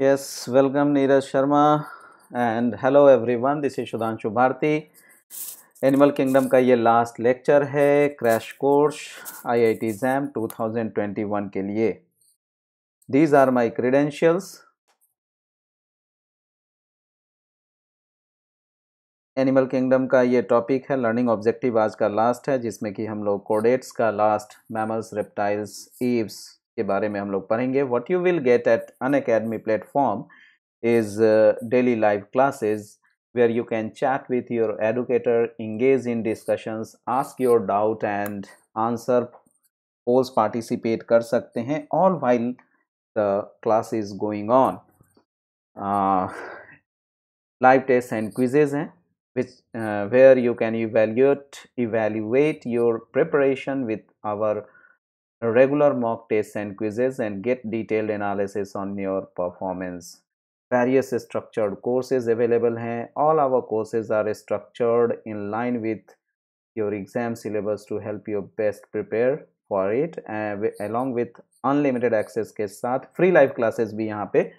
Yes, welcome Neeraj Sharma and hello everyone. This is Sudhanshu Bharti. Animal kingdom का ये last lecture है crash course IIT exam 2021 के लिए these are my credentials animal kingdom का ये topic है learning objective आज का लास्ट है जिसमें कि हम लोग कोडेट्स का लास्ट मैमल्स रेप्टाइल्स ईव्स के बारे में हम लोग पढ़ेंगे। What you will get at Unacademy platform is daily live classes where you can chat with your educator engage in discussion ask your doubt and answer polls participate कर सकते हैं all while the class is going on live test and quizzes हैं which where you can you valuate evaluate your preparation with our regular mock tests and quizzes and get detailed analysis on your performance various structured courses available हैं all our courses are structured in line with your exam syllabus to help you best prepare for it uh, along with unlimited access के साथ free live classes भी यहाँ पे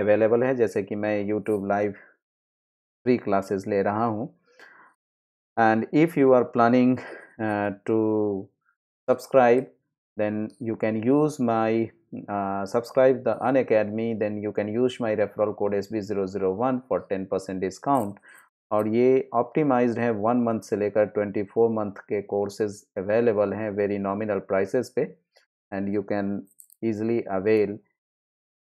available है जैसे कि मैं YouTube live free classes ले रहा हूँ and if you are planning uh, to subscribe then you can use my uh, subscribe the unacademy then you can use my referral code sb001 for 10% discount और ये optimised है one month से लेकर twenty four month के courses available हैं very nominal prices पे and you can easily avail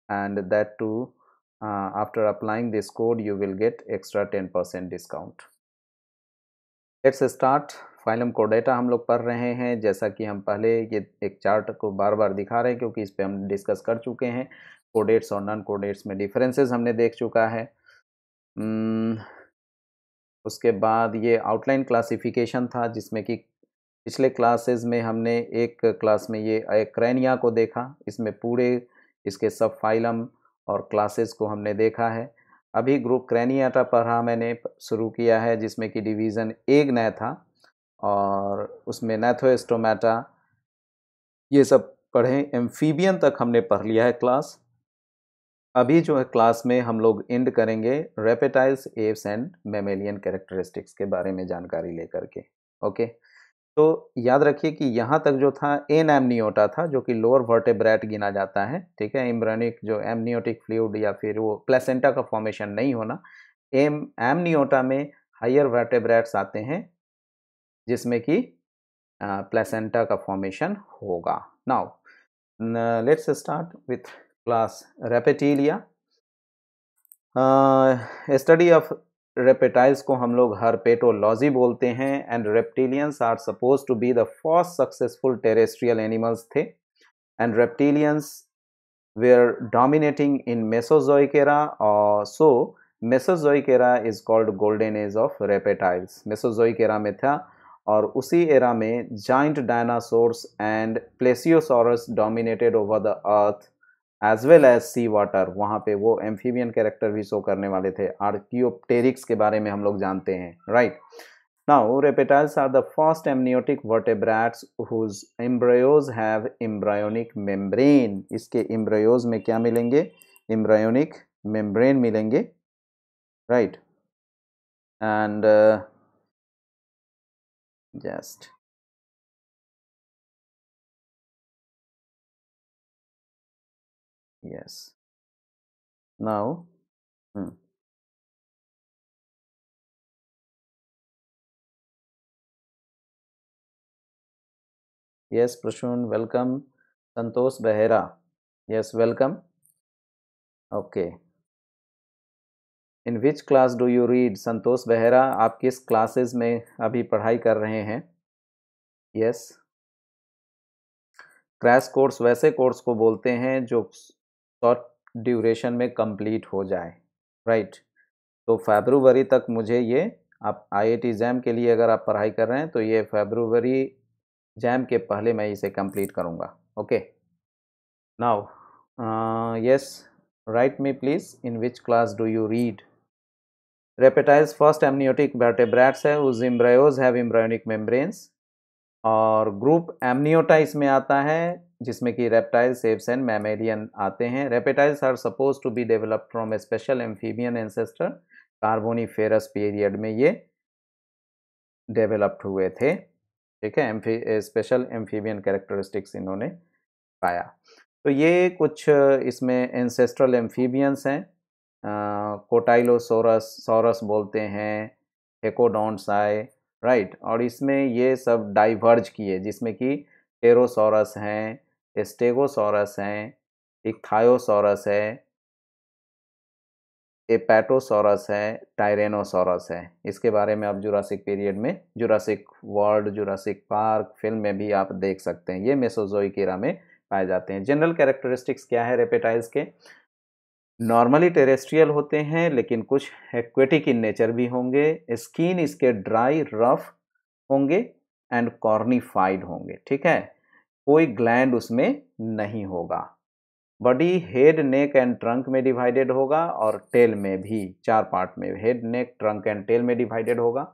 and that too uh, after applying this code you will get extra 10% discount let's start phylum को कोडेटा हम लोग पढ़ रहे हैं। जैसा कि हम पहले ये एक चार्ट को बार बार दिखा रहे हैं, क्योंकि इस पर हम डिस्कस कर चुके हैं। कोडेट्स और नॉन कोडेट्स में डिफरेंसेस हमने देख चुका है। उसके बाद ये आउटलाइन क्लासिफिकेशन था, जिसमें कि पिछले क्लासेस में हमने एक क्लास में ये क्रैनिया को देखा। इसमें पूरे इसके सब फाइलम और क्लासेस को हमने देखा है। अभी ग्रुप क्रैनियाटा पढ़ा मैंने, शुरू किया है, जिसमें कि डिवीज़न एक नया था। और उसमें नेथोस्टोमेटा ये सब पढ़ें। एम्फीबियन तक हमने पढ़ लिया है क्लास। अभी जो है क्लास में हम लोग एंड करेंगे reptiles aves and mammalian characteristics के बारे में जानकारी लेकर के। ओके? तो याद रखिए कि यहाँ तक जो था एन एमनियोटा था, जो कि लोअर वर्टेब्रेट गिना जाता है, ठीक है? इम्ब्रानिक जो एमनियोटिक फ्लूड या फिर वो प्लेसेंटा का फॉर्मेशन नहीं होना। एम एमनियोटा में हायर वर्टेब्रेट्स आते हैं जिसमें कि प्लेसेंटा का फॉर्मेशन होगा। Now let's start with class reptilia study of reptiles को हम लोग हरपेटोलॉजी बोलते हैं and reptilians are suppose to be the first successful terrestrial animals थे। And reptilians were dominating in Mesozoic era और so Mesozoic era is called golden age of reptiles Mesozoic era में था और उसी एरा में giant dinosaurs and plesiosaurus dominated over the earth as well as sea water वहाँ पे वो amphibian character भी शो करने वाले थे। आर्कियोप्टेरिक्स के बारे में हम लोग जानते हैं right now reptiles are the first amniotic vertebrates whose embryos have embryonic membrane इसके एम्ब्रायोज में क्या मिलेंगे? एम्ब्रायोनिक मेम्ब्रेन मिलेंगे right and just. Yes. Now hmm. yes prashun welcome. Santosh behera. Yes welcome. Okay. In which class do you read Santosh Behera, आप किस classes में अभी पढ़ाई कर रहे हैं? यस क्रैश कोर्स वैसे कोर्स को बोलते हैं जो शॉर्ट ड्यूरेशन में कंप्लीट हो जाए राइट तो फेब्रुवरी तक मुझे ये, आप आई आईआईटी जैम के लिए अगर आप पढ़ाई कर रहे हैं तो ये फेब्रुवरी जैम के पहले मैं इसे कंप्लीट करूँगा okay now yes write me please in which class do you read reptiles first amniotic vertebrates है, उस इम्ब्रायोज हैव इम्ब्रायोनिक मेम्ब्रेन्स और ग्रुप एमनियोटा इसमें आता है, जिसमें कि रेप्टाइल सेप्स एंड मैमेरियन आते हैं। Reptiles are suppose to be developed from a special amphibian ancestor carboniferous period में ये डेवलप्ड हुए थे। ठीक है एम्फी स्पेशल एम्फीबियन कैरेक्टरिस्टिक्स इन्होंने पाया। तो ये कुछ इसमें एंसेस्ट्रल एम्फीबियंस हैं। कोटाइलोसोरस, सोरस बोलते हैं हेकोडोंट्स आए राइट और इसमें ये सब डाइवर्ज किए, जिसमें कि टेरोसोरस हैं स्टेगोसोरस हैं, इक्थायोसोरस है, एपैटोसोरस है टायरेनोसोरस है। इसके बारे में आप जुरासिक पीरियड में Jurassic world Jurassic park film में भी आप देख सकते हैं। ये मेसोजोइक एरा में पाए जाते हैं। जनरल कैरेक्टरिस्टिक्स क्या है रेपेटाइल्स के? नॉर्मली टेरेस्ट्रियल होते हैं, लेकिन कुछ एक्वेटिक इन नेचर भी होंगे। स्किन इसके ड्राई, रफ होंगे एंड कॉर्निफाइड होंगे, ठीक है? कोई ग्लैंड उसमें नहीं होगा। Body, head, neck and trunk में डिवाइडेड होगा और टेल में भी, चार पार्ट में, head, neck, trunk and tail में डिवाइडेड होगा।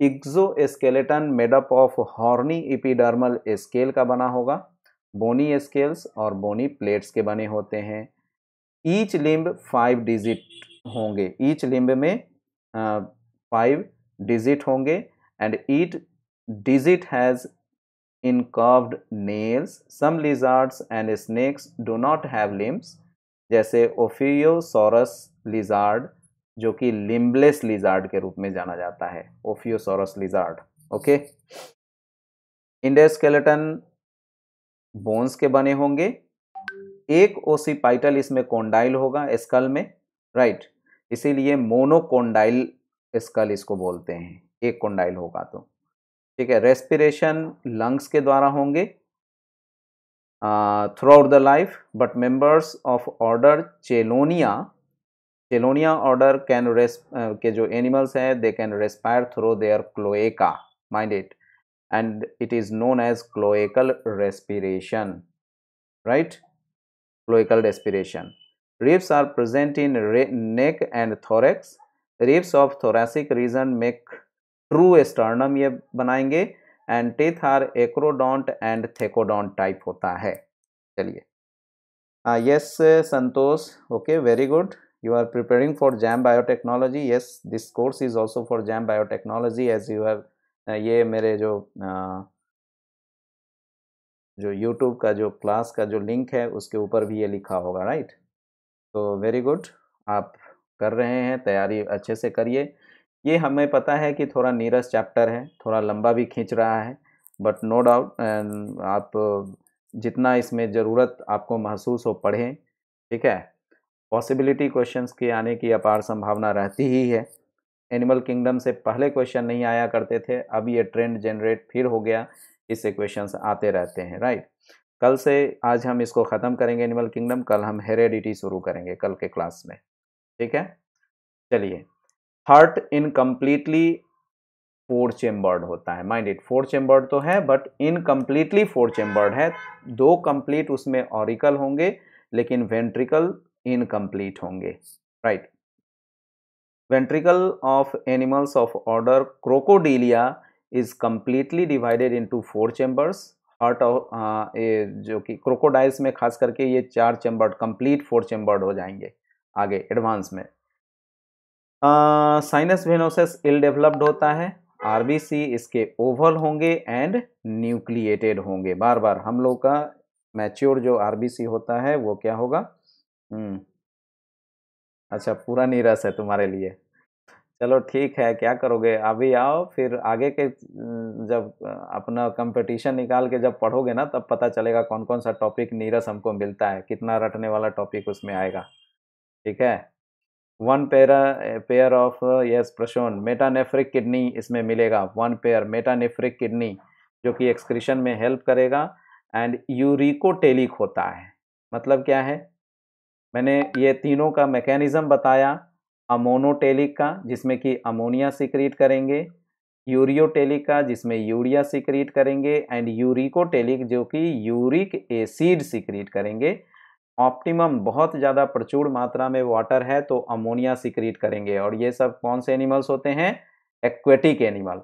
Exoskeleton made up of horny epidermal scale का बना होगा। बोनी स्केल्स और बोनी प्लेट्स के बने होते हैं। ईच लिम्ब फाइव डिजिट होंगे ईच लिम्ब में फाइव डिजिट होंगे and each digit has in curved nails. Some lizards and snakes do not have limbs. जैसे ओफियोसोरस लिजार्ड, जो कि लिम्बलेस लिजार्ड के रूप में जाना जाता है Ophiosaurus lizard, okay endoskeleton bones के बने होंगे एक ओसीपाइटल इसमें कोंडाइल होगा स्कल में राइट इसीलिए मोनोकोंडाइल स्कल इसको बोलते हैं, एक कोंडाइल होगा तो। ठीक है रेस्पिरेशन लंग्स के द्वारा होंगे throughout the life but members of order Chelonia Chelonia order can race के जो एनिमल्स हैं they can respire through their cloaca mind it and it is known as cloacal respiration right cloacal respiration ribs are present in neck and thorax ribs of thoracic region make true sternum ये बनाएँगे and teeth are acrodont and thecodont type होता है। चलिए। Yes Santosh. Okay very good you are preparing for JAM biotechnology yes this course is also for JAM biotechnology as you are ये मेरे जो जो YouTube का जो क्लास का जो लिंक है, उसके ऊपर भी ये लिखा होगा राइट तो वेरी गुड आप कर रहे हैं, तैयारी अच्छे से करिए। ये हमें पता है कि थोड़ा नीरस चैप्टर है, थोड़ा लंबा भी खींच रहा है बट नो डाउट आप जितना इसमें ज़रूरत आपको महसूस हो पढ़ें, ठीक है? पॉसिबिलिटी क्वेश्चंस के आने की अपार संभावना रहती ही है। एनिमल किंगडम से पहले क्वेश्चन नहीं आया करते थे, अब ये ट्रेंड जनरेट फिर हो गया। इससे क्वेश्चंस आते रहते हैं राइट कल से आज हम इसको ख़त्म करेंगे एनिमल किंगडम कल हम हेरेडिटी शुरू करेंगे कल के क्लास में, ठीक है? चलिए हार्ट इनकम्प्लीटली फोर चेम्बर्ड होता है माइंड इट फोर चेम्बर्ड तो है बट इनकम्प्लीटली फोर चेम्बर्ड है, दो कंप्लीट उसमें ऑरिकल होंगे, लेकिन वेंट्रिकल इनकम्प्लीट होंगे right ventricle of animals of order Crocodilia is completely divided into four chambers heart जो कि क्रोकोडाइल्स में खास करके ये चार चेम्बर्ड कंप्लीट फोर चेम्बर्ड हो जाएँगे आगे एडवांस में। साइनस वेनोसस इल डेवलप्ड होता है। आरबीसी इसके ओवल होंगे एंड न्यूक्लिएटेड होंगे। बार बार हम लोग का मैच्योर जो आरबीसी होता है वो क्या होगा? हम्म। अच्छा पूरा नीरस है तुम्हारे लिए। चलो ठीक है, क्या करोगे? अभी आओ, फिर आगे के जब अपना कंपटीशन निकाल के जब पढ़ोगे ना, तब पता चलेगा कौन कौन सा टॉपिक नीरस हमको मिलता है, कितना रटने वाला टॉपिक उसमें आएगा। ठीक है? One pair pair of yes प्रशोन metanephric kidney इसमें मिलेगा। वन पेयर मेटानेफ्रिक किडनी जो कि एक्सक्रीशन में हेल्प करेगा एंड यूरिकोटेलिक होता है। मतलब क्या है? मैंने ये तीनों का मैकेनिज्म बताया। अमोनोटेलिक का जिसमें कि अमोनिया सिक्रीट करेंगे, यूरियोटेलिक का जिसमें यूरिया सिक्रीट करेंगे एंड यूरिकोटेलिक, जो कि यूरिक एसिड सिक्रीट करेंगे। ऑप्टिमम बहुत ज़्यादा प्रचुर मात्रा में वाटर है तो अमोनिया सिक्रीट करेंगे। और ये सब कौन से एनिमल्स होते हैं? Aquatic animal.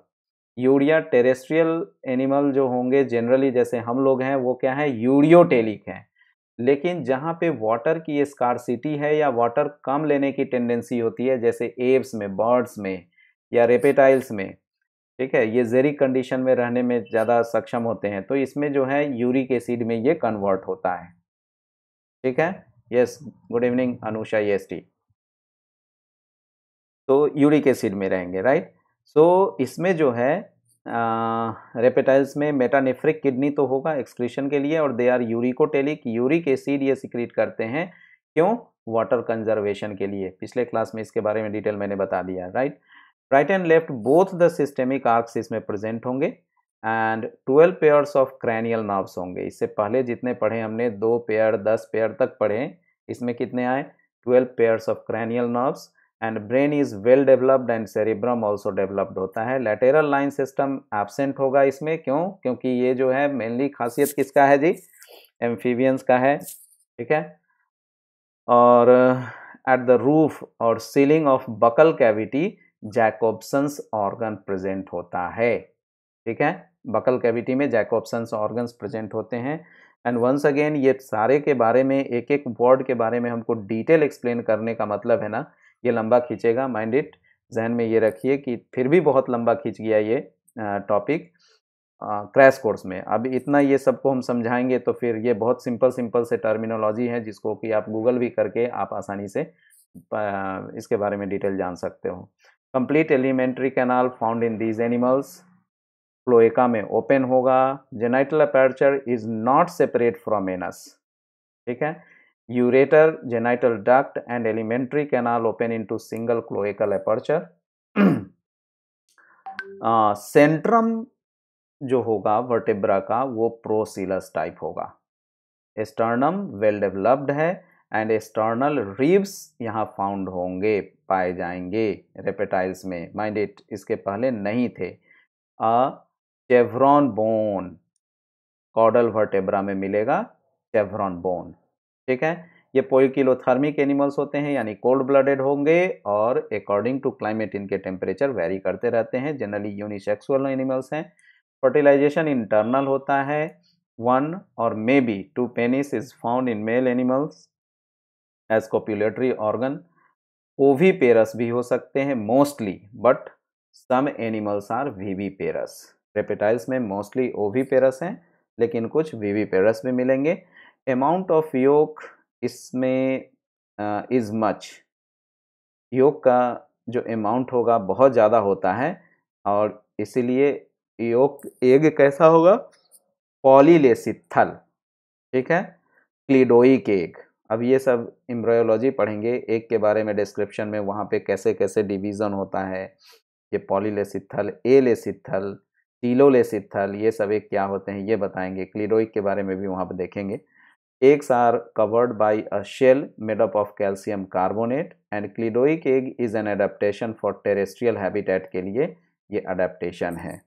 Urea terrestrial animal जो होंगे, जनरली जैसे हम लोग हैं, वो क्या है? यूरियोटेलिक है। लेकिन जहाँ पे वाटर की स्कारसिटी है या वाटर कम लेने की टेंडेंसी होती है जैसे एब्स में बर्ड्स में या रेपेटाइल्स में ठीक है ये जेरिक कंडीशन में रहने में ज़्यादा सक्षम होते हैं तो इसमें जो है यूरिक एसिड में ये कन्वर्ट होता है। ठीक है? Yes good evening Anusha S T तो यूरिक एसिड में रहेंगे राइट सो so, इसमें जो है रेपेटाइल्स में मेटानेफ्रिक किडनी तो होगा एक्सक्रीशन के लिए और they are uricotelic uric acid ये सिक्रीट करते हैं। क्यों? वाटर कंजर्वेशन के लिए। पिछले क्लास में इसके बारे में डिटेल मैंने बता दिया right right and left both the systemic arches इसमें प्रेजेंट होंगे and twelve pairs of cranial nerves होंगे। इससे पहले जितने पढ़े हमने, दो पेयर दस पेयर तक पढ़े, इसमें कितने आए? Twelve pairs of cranial nerves and brain is well developed and cerebrum also developed होता है। लेटेरल लाइन सिस्टम एबसेंट होगा इसमें। क्यों? क्योंकि ये जो है मेनली खासियत किसका है जी? एम्फीबियंस का है। ठीक है? और एट द रूफ और ceiling of buccal cavity Jacobson's organ present होता है। ठीक है? बकल कैविटी में जैकोब्सन्स ऑर्गन्स प्रेजेंट होते हैं। एंड वंस अगेन ये सारे के बारे में एक एक वर्ड के बारे में हमको डिटेल एक्सप्लेन करने का मतलब है ना ये लंबा खींचेगा। माइंड इट जहन में ये रखिए कि फिर भी बहुत लंबा खींच गया ये टॉपिक क्रैश कोर्स में। अब इतना ये सबको हम समझाएँगे तो फिर ये बहुत सिंपल सिंपल से टर्मिनोलॉजी है जिसको कि आप गूगल भी करके आप आसानी से इसके बारे में डिटेल जान सकते हो। Complete alimentary canal found in these animals cloaca में ओपन होगा। Genital aperture is not separate from anus ठीक है? Ureter, genital duct and alimentary canal open into single cloacal aperture. Centrum uh, जो होगा वर्टेब्रा का वो प्रोसिलस टाइप होगा। Sternum well developed है एंड एस्टर्नल रिब्स यहाँ फाउंड होंगे पाए जाएँगे रेपेटाइल्स में। माइंड इट इसके पहले नहीं थे। A chevron bone caudal vertebra में मिलेगा चेवरॉन बोन ठीक है? ये पोइकिलोथर्मिक एनिमल्स होते हैं, यानी कोल्ड ब्लडेड होंगे और अकॉर्डिंग टू क्लाइमेट इनके टेम्परेचर वेरी करते रहते हैं। जनरली यूनिसेक्सुअल एनिमल्स हैं। फर्टिलाइजेशन इंटरनल होता है वन और maybe two penis is found in male animals as copulatory organ oviparous भी हो सकते हैं mostly but some animals are viviparous reptiles में मोस्टली ओवी पेरस हैं, लेकिन कुछ वीवी पेरस भी मिलेंगे। अमाउंट ऑफ़ योग इसमें इज़ मच योग का जो अमाउंट होगा, बहुत ज़्यादा होता है और इसीलिए योग एग कैसा होगा? पॉलीलेसिथल ठीक है? क्लीडोइक एग अब ये सब एम्ब्रोयोलॉजी पढ़ेंगे। एक के बारे में डिस्क्रिप्शन में वहाँ पे कैसे कैसे डिवीज़न होता है। ये पॉलीलेसिथल ए लेसिथल टीलोलेसिथल ये सब एक क्या होते हैं, ये बताएँगे। क्लीडोइक के बारे में भी वहाँ पर देखेंगे। Eggs are covered by a shell made up of calcium carbonate and clidoic egg is an adaptation for terrestrial habitat के लिए ये adaptation है।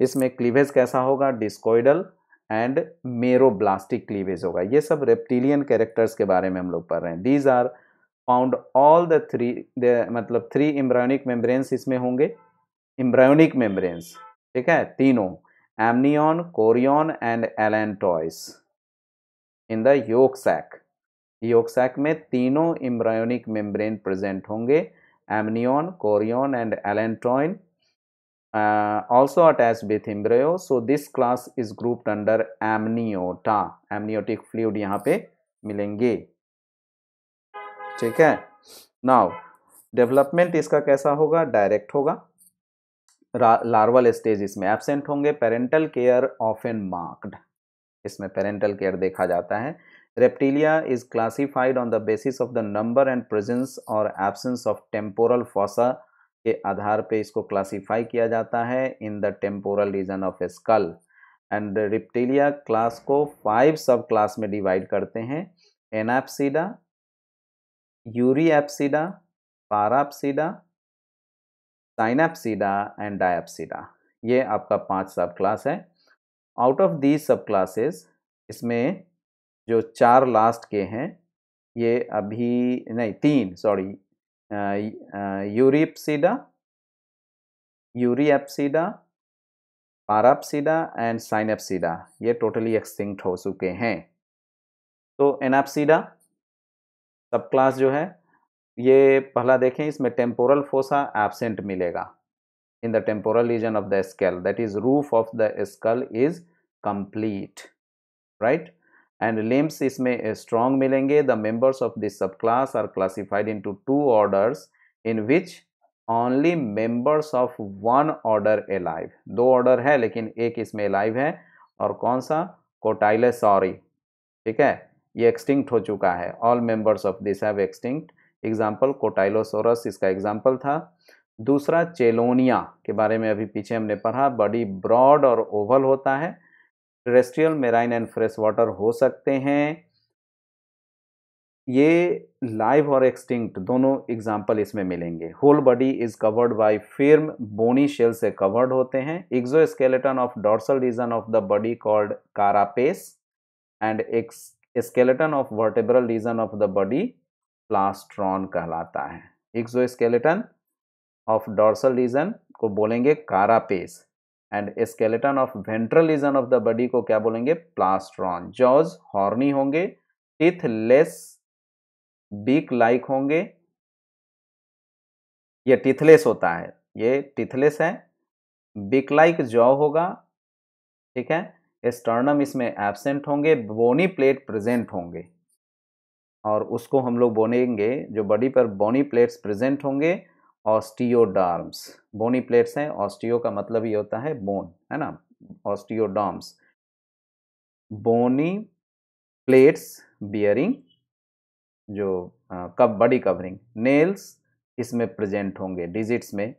इसमें क्लीवेज कैसा होगा? डिस्कोइडल एंड मेरोब्लास्टिक क्लीवेज होगा। ये सब रेप्टिलियन कैरेक्टर्स के बारे में हम लोग पढ़ रहे हैं। These are found all the three मतलब थ्री इम्ब्रायोनिक मेम्ब्रेन्स इसमें होंगे। इम्ब्रायोनिक मेम्ब्रेन्स ठीक है? तीनों amnion chorion and allantois in the yolk sac yolk sac में तीनों इम्ब्रायोनिक मेम्ब्रेन प्रेजेंट होंगे amnion chorion and allantois also attached with embryo. So, this class is grouped under amniota. Amniotic fluid यहाँ पे मिलेंगे। ठीक है? नाउ डेवलपमेंट इसका कैसा होगा? डायरेक्ट होगा। लार्वल स्टेज इसमें एबसेंट होंगे। Parental care of an marked इसमें पेरेंटल केयर देखा जाता है। Reptilia is classified on the basis of the number and presence और एब्सेंस ऑफ़ टेम्पोरल फॉसा के आधार पे इसको क्लासिफाई किया जाता है in the temporal region of skull and Reptilia class को फाइव सब क्लास में डिवाइड करते हैं। एनाप्सीडा यूरिएप्सिडा पाराप्सिडा साइनाप्सिडा एंड डायप्सिडा ये आपका पाँच सब क्लास है। आउट ऑफ़ दीज सब क्लासेस, इसमें जो चार लास्ट के हैं, ये अभी, नहीं, तीन, सॉरी यूरिपसीडा, यूरिएप्सिडा, पारापसीडा एंड साइनेपसीडा, ये टोटली एक्सटिंक्ट हो चुके हैं। तो एनापसीडा, सब क्लास जो है, ये पहला देखें, इसमें टेम्पोरल फोसा एबसेंट मिलेगा। In the temporal region of the scale that is roof of the skull is complete right and limbs इसमें स्ट्रॉन्ग मिलेंगे the members of this subclass are classified into two orders in which only members of one order alive दो order है, लेकिन एक इसमें alive है। और कौन सा? कोटाइलेसॉरी ठीक है? ये एक्सटिंक्ट हो चुका है। All members of this have extinct example Cotylosaurus इसका एग्ज़ाम्पल था। दूसरा, चेलोनिया के बारे में अभी पीछे हमने पढ़ा, बड़ी ब्रॉड और ओवल होता है। Terrestrial, marine and fresh water हो सकते हैं। ये लाइव और एक्सटिंक्ट दोनों एग्ज़ाम्पल इसमें मिलेंगे। Whole body is covered by firm, bony shell से कवर्ड होते हैं। Exoskeleton of dorsal region of the body called carapace and skeleton of vertebral region of the body plastron कहलाता है। Exoskeleton of dorsal region को बोलेंगे carapace and skeleton of ventral region of the body को क्या बोलेंगे? Plastron jaws horny होंगे teeth less beak like होंगे। ये टिथलेस होता है, ये टिथलेस है बिक लाइक जॉ होगा, ठीक है? स्टर्नम इसमें एबसेंट होंगे बोनी प्लेट प्रेजेंट होंगे। और उसको हम लोग बोनेंगे जो बॉडी पर बोनी प्लेट्स प्रेजेंट होंगे ऑस्टियोडार्म्स बोनी प्लेट्स हैं ऑस्टियो का मतलब ये होता है बोन है ना? ऑस्टियोडार्म्स बोनी प्लेट्स बियरिंग जो कब, बॉडी कवरिंग नेल्स इसमें प्रेजेंट होंगे डिजिट्स में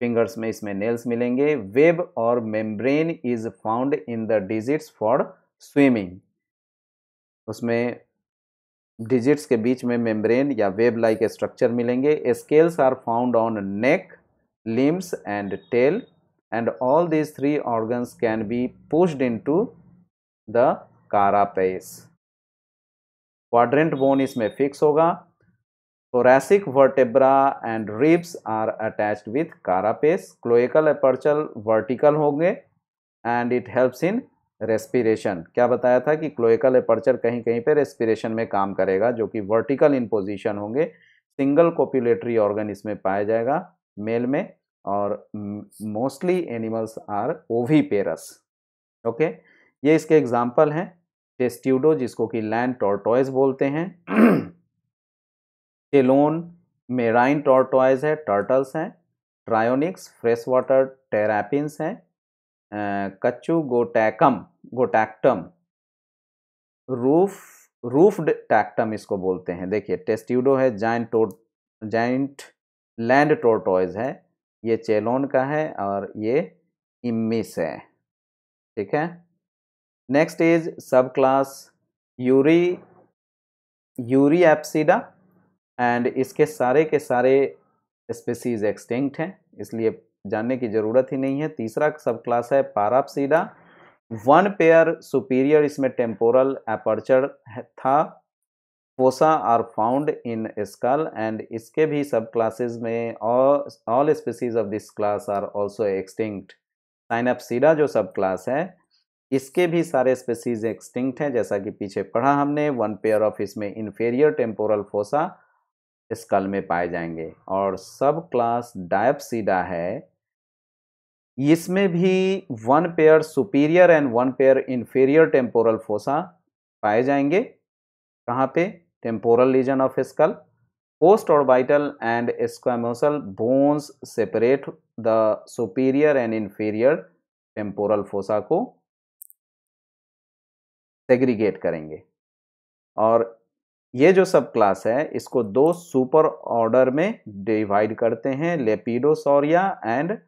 फिंगर्स में इसमें नेल्स मिलेंगे. वेब और membrane is found in the digits for swimming उसमें डिजिट्स के बीच में मेम्ब्रेन या वेब लाइक स्ट्रक्चर मिलेंगे scales are found on neck limbs and tail and all these three organs can be pushed into the carapace quadrant bone इसमें fix होगा। Thoracic vertebra and ribs are attached with carapace cloacal aperture vertical होंगे and it helps in respiration क्या बताया था कि cloacal aperture कहीं कहीं पे रेस्पिरेशन में काम करेगा, जो कि वर्टिकल इन होंगे, सिंगल कोपुलेटरी ऑर्गन इसमें पाया जाएगा मेल में, और mostly animals are oviparous. Okay? ये इसके एग्ज़ाम्पल हैं, टेस्ट्यूडो, जिसको कि लैंड टॉर्टोइज बोलते हैं। टेलोन मेराइन टॉर्टोइज है, टर्टल्स हैं। ट्रायोनिक्स, फ्रेश वाटर, टेरापिन्स हैं। कच्चू गोटैकम गोटैक्टम, रूफ, रूफ्ड टैक्टम इसको बोलते हैं। देखिए टेस्ट्यूडो है, जाइंट जाइंट लैंड टोर्टोइज है, ये चेलोन का है और ये इमिस है। ठीक है? नेक्स्ट इज़ सब class Yuri Euryapsida and इसके सारे के सारे स्पेसीज एक्सटिंक्ट हैं, इसलिए जानने की ज़रूरत ही नहीं है। तीसरा सब क्लास है पारापसीडा वन पेयर सुपीरियर, इसमें टेम्पोरल एपर्चर था। Fossa are found in skull and इसके भी सब क्लासेस में all species of this class are also extinct Synapsida जो सब क्लास है, इसके भी सारे स्पेसीज एक्सटिंक्ट हैं, जैसा कि पीछे पढ़ा हमने। वन पेयर ऑफ़ इसमें इन्फेरियर टेम्पोरल फोसा स्कल में पाए जाएँगे। और सब क्लास डायपसीडा है इसमें भी one pair superior and one pair inferior temporal fossa पाए जाएँगे। कहाँ पे? Temporal region of skull postorbital and squamosal bones separate the superior and inferior temporal fossa को सेग्रीगेट करेंगे। और ये जो सब क्लास है, इसको दो सुपर ऑर्डर में डिवाइड करते हैं लेपिडोसोरिया एंड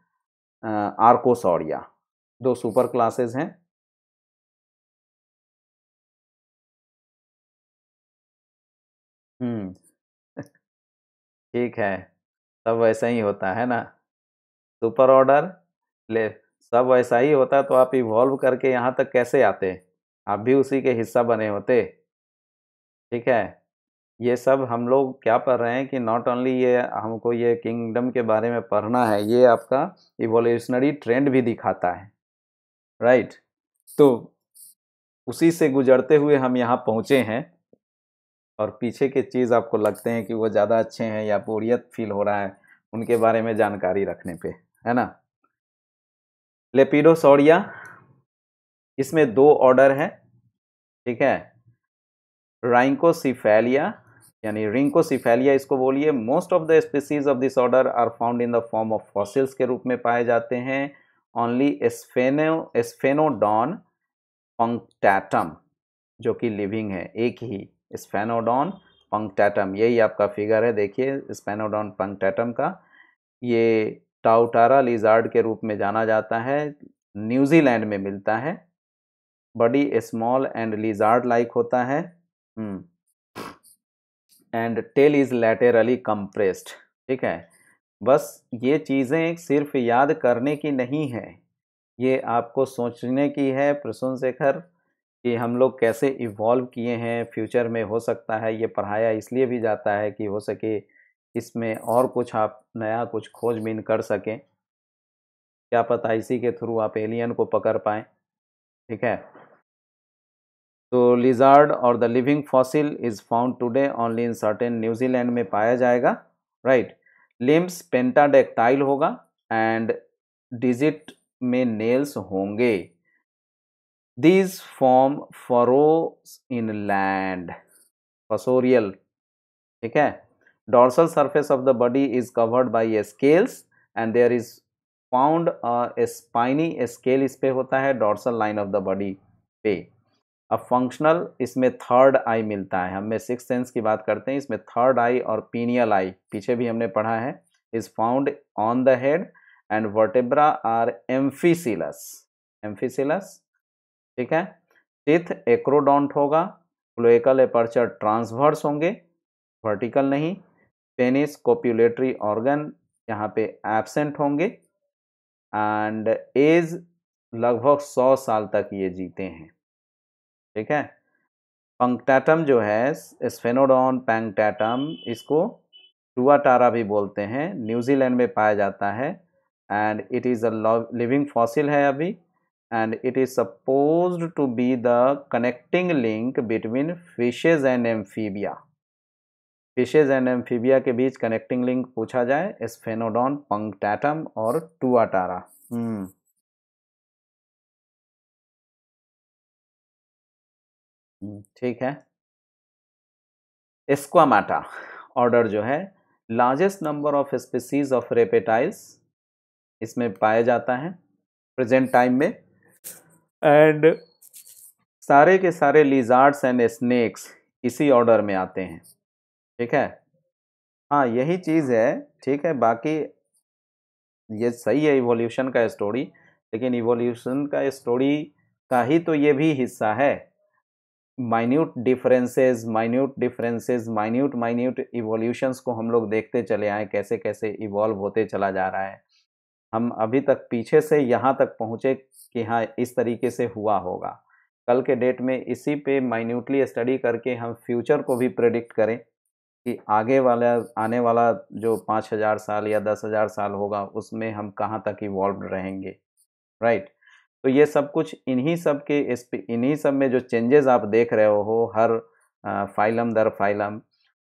आर्कोसोरिया दो सुपर क्लासेस हैं। हम्म। ठीक है। सब वैसा ही होता है ना? Super order? ले, सब वैसा ही होता तो आप इवॉल्व करके यहाँ तक कैसे आते? आप भी उसी के हिस्सा बने होते। ठीक है? ये सब हम लोग क्या पढ़ रहे हैं कि नॉट ओनली ये हमको ये किंगडम के बारे में पढ़ना है, ये आपका इवोल्यूशनरी ट्रेंड भी दिखाता है राइट right? तो उसी से गुजरते हुए हम यहाँ पहुँचे हैं और पीछे के चीज़ आपको लगते हैं कि वो ज़्यादा अच्छे हैं या बोरियत फील हो रहा है, उनके बारे में जानकारी रखने पे, है ना लेपिडोसोडिया इसमें दो ऑर्डर है, ठीक है राइंकोसिफेलिया यानी रिंकोसिफेलिया, इसको बोलिए most of the species of this order are found in the form of fossils के रूप में पाए जाते हैं। ओनली एस्फेनो एस्फेनोडॉन पंक्टैटम जो कि लिविंग है, एक ही। स्पेनोडॉन पंक्टैटम यही आपका फिगर है, देखिए स्पेनोडॉन पंक्टैटम का। ये टाउटारा लिजार्ड के रूप में जाना जाता है न्यूजीलैंड में मिलता है। बड़ी स्मॉल एंड लिजार्ड लाइक होता है। And tail is laterally compressed ठीक है? बस ये चीज़ें सिर्फ़ याद करने की नहीं है। ये आपको सोचने की है प्रसून शेखर, कि हम लोग कैसे इवॉल्व किए हैं फ्यूचर में हो सकता है, ये पढ़ाया इसलिए भी जाता है कि हो सके इसमें और कुछ आप नया कुछ खोजबीन कर सकें। क्या पता इसी के थ्रू आप एलियन को पकड़ पाएँ। ठीक है? तो लिजार्ड और the living fossil is found today only in certain New Zealand में पाया जाएगा राइट लिम्स पेंटाडेक्टाइल होगा एंड डिजिट में नेल्स होंगे। These form burrow in land fossorial ठीक है? Dorsal surface of the body is covered by a scales and there is found spiny scale इस पे होता है dorsal line of the body पे। अब फंक्शनल इसमें थर्ड आई मिलता है। हमें सिक्स सेंस की बात करते हैं, इसमें थर्ड आई और पीनियल आई पीछे भी हमने पढ़ा है is found on the head and vertebra are amphicoelous amphicoelous ठीक है? टिथ एक्रोडोंट होगा क्लोएकल एपर्चर ट्रांसवर्स होंगे वर्टिकल नहीं पेनिस कोप्यूलेटरी ऑर्गन यहाँ पे एबसेंट होंगे एंड एज लगभग सौ साल तक ये जीते हैं। ठीक है? पंक्टाटम जो है, स्फेनोडॉन पैंगटाटम इसको टुआटारा भी बोलते हैं, न्यूजीलैंड में पाया जाता है and it is a living fossil है अभी and it is suppose to be the connecting link between fishes and amphibia fishes and amphibia के बीच कनेक्टिंग लिंक पूछा जाए, स्फेनोडॉन पंक्टाटम और टुआटारा। हम्म। ठीक है। एस्क्वामाटा ऑर्डर जो है largest number of species of reptiles इसमें पाया जाता है प्रेजेंट टाइम में। एंड सारे के सारे लिजार्ड्स एंड स्नेक्स इसी ऑर्डर में आते हैं, ठीक है? हाँ यही चीज़ है, ठीक है, बाकी ये सही है इवोल्यूशन का स्टोरी लेकिन इवोल्यूशन का स्टोरी का ही तो ये भी हिस्सा है। Minute differences minute differences minute minute evolutions को हम लोग देखते चले आए, कैसे कैसे इवॉल्व होते चला जा रहा है। हम अभी तक पीछे से यहाँ तक पहुँचे कि हाँ इस तरीके से हुआ होगा। कल के डेट में इसी पे माइन्यूटली स्टडी करके हम फ्यूचर को भी प्रेडिक्ट करें कि आगे वाला, आने वाला जो पाँच हज़ार साल या दस हज़ार साल होगा, उसमें हम कहाँ तक इवॉल्व रहेंगे। Right right? तो ये सब कुछ इन्हीं सब के इन्हीं सब में जो चेंजेस आप देख रहे हो हर फाइलम दर फाइलम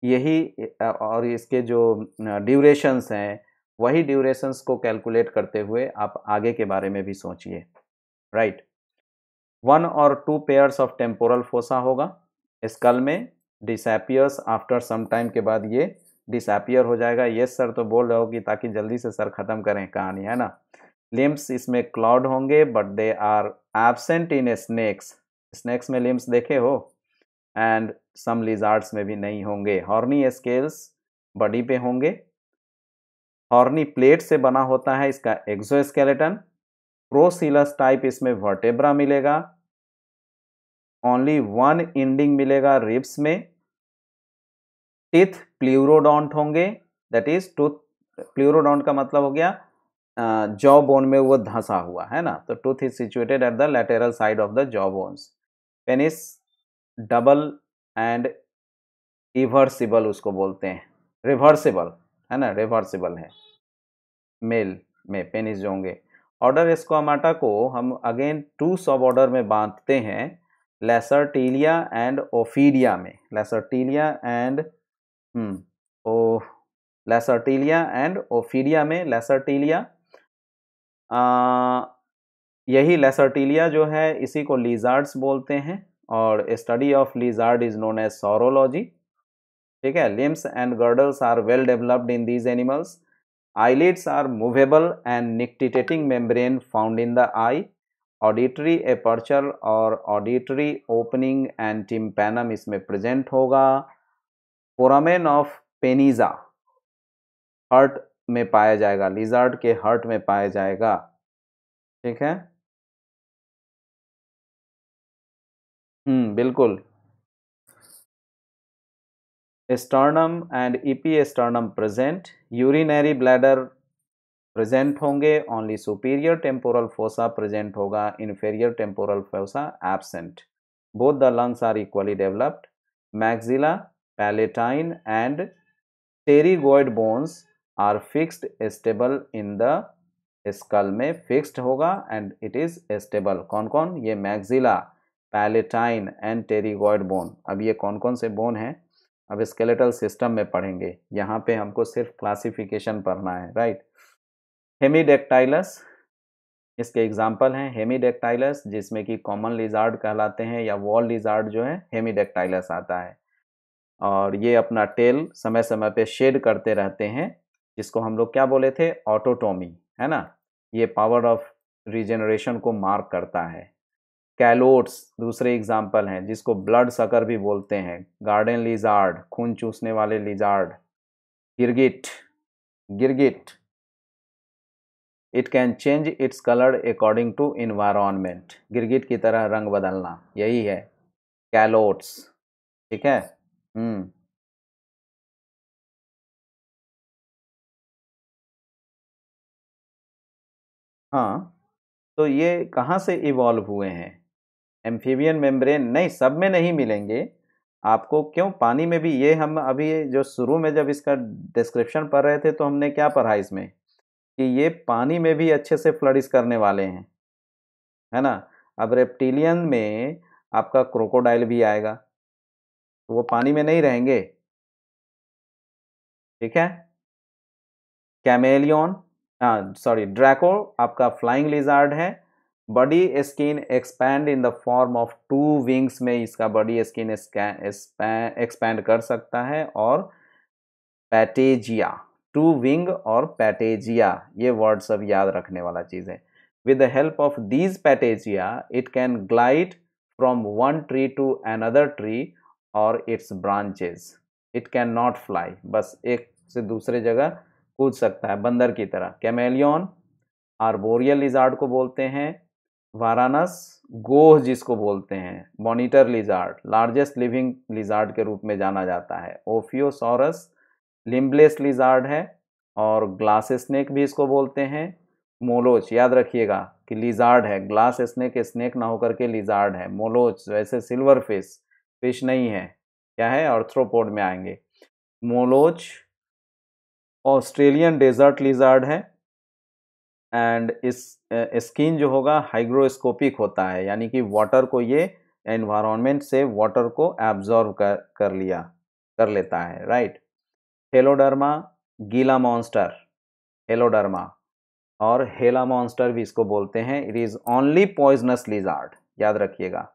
यही और इसके जो ड्यूरेशंस हैं, वही ड्यूरेशंस को कैलकुलेट करते हुए आप आगे के बारे में भी सोचिए। राइट वन और two pairs of temporal fossa होगा। स्कल में डिसपियर्स आफ्टर सम टाइम के बाद ये डिसपियर हो जाएगा। ये सर तो बोल रहे हो कि ताकि जल्दी से सर ख़त्म करें कहानी, है ना? लिम्स इसमें क्लाउड होंगे but they are absent in snakes snakes में लिम्स देखे हो? एंड सम लिजार्ड्स में भी नहीं होंगे। हॉर्नी स्केल्स बॉडी पे होंगे। हॉर्नी प्लेट से बना होता है इसका एक्सोस्केलेटन प्रोसिलस टाइप इसमें वर्टेब्रा मिलेगा। ओनली वन इंडिंग मिलेगा रिब्स में। टिथ प्ल्यूरोडोंट होंगे। दैट इज़ टूथ प्ल्यूरोडोंट का मतलब हो गया जॉ बोन में वो धंसा हुआ, है ना? तो tooth is situated at the lateral side of the jaw bones penis double and reversible उसको बोलते हैं। रिवर्सिबल है ना? रिवर्सिबल है। मेल में पेनिस जो होंगे। ऑर्डर स्क्वामाटा को हम अगेन टू सब ऑर्डर में बांटते हैं लेसरटीलिया एंड ओफीडिया में। Lacertilia and o Lacertilia and Ophidia में लेसरटीलिया यही लेसरटीलिया जो है, इसी को लीजार्ड्स बोलते हैं और study of lizard is known as saurology ठीक है limbs and girdles are well developed in these animals eyelids are movable and nictitating membrane found in the eye auditory aperture और ऑडिटरी ओपनिंग एंड टिम्पैनम इसमें present होगा। Foramen of Panizza heart में पाया जाएगा lizard के hurt में पाया जाएगा। ठीक है? हम्म बिल्कुल। Sternum and episternum present urinary bladder present होंगे only superior temporal fossa present होगा inferior temporal fossa absent both the lungs are equally developed maxilla palatine and pterygoid bones are fixed stable in the skull में fixed होगा and it is stable कौन कौन? ये maxilla palatine and pterygoid bone अब ये कौन कौन से बोन हैं? अब स्केलेटल सिस्टम में पढ़ेंगे। यहाँ पे हमको सिर्फ़ क्लासिफिकेशन पढ़ना है राइट हेमीडेक्टाइलस इसके एग्ज़ाम्पल हैं। हेमीडेक्टाइलस जिसमें कि कॉमन लिजार्ड कहलाते हैं, या वॉल लिजार्ड जो है हेमीडेक्टाइलस आता है। और ये अपना टेल समय समय पे शेड करते रहते हैं। जिसको हम लोग क्या बोले थे? ऑटोटोमी है ना? ये पावर ऑफ़ रिजेनरेशन को मार्क करता है। कैलोट्स दूसरे एग्ज़ाम्पल हैं, जिसको ब्लड सकर भी बोलते हैं। गार्डन लिजार्ड खून चूसने वाले लिजार्ड गिरगिट गिरगिट it can change its colour according to environment गिरगिट की तरह रंग बदलना, यही है। कैलोट्स ठीक है? हम्म। हाँ तो ये कहाँ से इवॉल्व हुए हैं? एम्फीबियन मेम्ब्रेन नहीं, सब में नहीं मिलेंगे। आपको क्यों? पानी में भी ये हम अभी जो शुरू में जब इसका डिस्क्रिप्शन पढ़ रहे थे तो हमने क्या पढ़ा इसमें? कि ये पानी में भी अच्छे से फ्लरिश करने वाले हैं। है ना? अब रेप्टिलियन में आपका क्रोकोडाइल भी आएगा। तो वो पानी में नहीं रहेंगे। ठीक है? कैमेलियन सॉरी ड्रैको आपका फ्लाइंग लिजार्ड है। Body skin expand in the form of two wings में इसका बॉडी स्किन एक्सपैंड कर सकता है और पैटेजिया टू विंग और पैटेजिया ये वर्ड सब याद रखने वाला चीज़ है। With the help of these patagia it can glide from one tree to another tree और its branches it can not fly बस एक से दूसरे जगह कूद सकता है बंदर की तरह। कैमेलियन आर्बोरियल लिजार्ड को बोलते हैं, वारानस गोह जिसको बोलते हैं, monitor lizard, largest living lizard के रूप में जाना जाता है। ओफियोसॉरस लिम्बलेस लिजार्ड है और ग्लास स्नेक भी इसको बोलते हैं। मोलोच, याद रखिएगा कि लिजार्ड है, ग्लास स्नेक स्नेक ना होकर के लिजार्ड है। मोलोच, वैसे सिल्वर फ़िश फ़िश नहीं है। क्या है? ऑर्थ्रोपोड में आएँगे। मोलोच ऑस्ट्रेलियन डेजर्ट लिजार्ड है एंड इस स्किन जो होगा हाइग्रोस्कोपिक होता है, यानी कि वाटर को ये एनवायरनमेंट से वाटर को एब्जॉर्व कर कर लिया, कर लेता है right Heloderma Gila monster Heloderma और हेला मॉन्स्टर भी इसको बोलते हैं it is only poisonous lizard याद रखिएगा।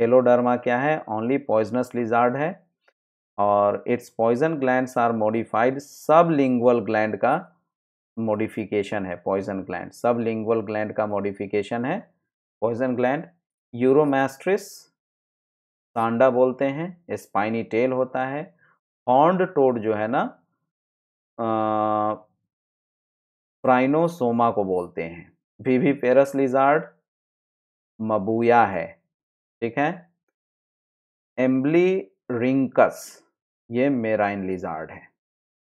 हेलोडर्मा क्या है? ओनली पॉइजनस लिजार्ड है और its poison glands are modified sublingual gland का मॉडिफिकेशन है poison gland sublingual gland का मॉडिफिकेशन है पॉइजन ग्लैंड यूरोमैस्ट्रिस सांडा बोलते हैं स्पाइनी टेल होता है हॉर्नड टोड जो है ना प्राइनोसोमा को बोलते हैं भी पेरस लिजार्ड मबूया है, ठीक है एम्बली रिंकस ये मेराइन लिजार्ड है।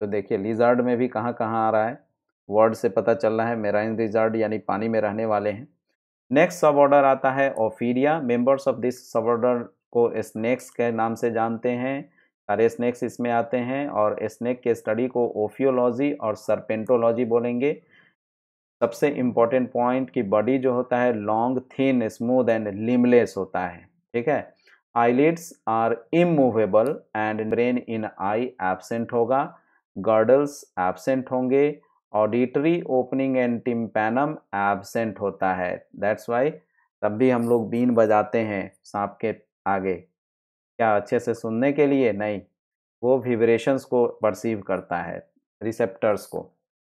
तो देखिए, लिजार्ड में भी कहाँ कहाँ आ रहा है? वर्ड से पता चल रहा है, मेराइन लिजार्ड यानी पानी में रहने वाले हैं। नेक्स्ट सब ऑर्डर आता है Ophidia members of this suborder को स्नेक्स के नाम से जानते हैं। सारे स्नेक्स इसमें आते हैं और स्नेक के स्टडी को ओफियोलॉजी और सरपेंटोलॉजी बोलेंगे। सबसे इंपॉर्टेंट पॉइंट कि बॉडी जो होता है, long, thin smooth and limbless होता है। ठीक है? Eyelids are immovable and brain in eye absent होगा। गर्डल्स एबसेंट होंगे। Auditory opening and tympanum absent होता है। दैट्स वाई तब भी हम लोग बीन बजाते हैं सांप के आगे। क्या अच्छे से सुनने के लिए? नहीं। वो विब्रेशंस को परसीव करता है। रिसेप्टर्स को।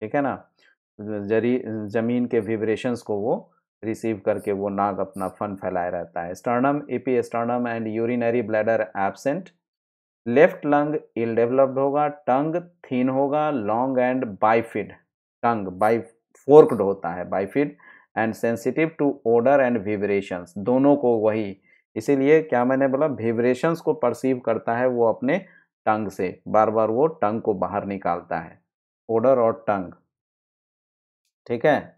ठीक है ना? जरी, ज़मीन के विब्रेशंस को वो रिसीव करके वो नाक अपना फन फैलाए रहता है। Sternum, episternum and urinary bladder absent. Left lung ill developed होगा, टंग थीन होगा, long and bifid. Tongue biforked होता है bifid and sensitive to odour and vibrations दोनों को वही, इसीलिए क्या मैंने बोला विब्रेशंस को परसीव करता है वो अपने टंग से। बार बार वो टंग को बाहर निकालता है। ओडर और टंग। ठीक है?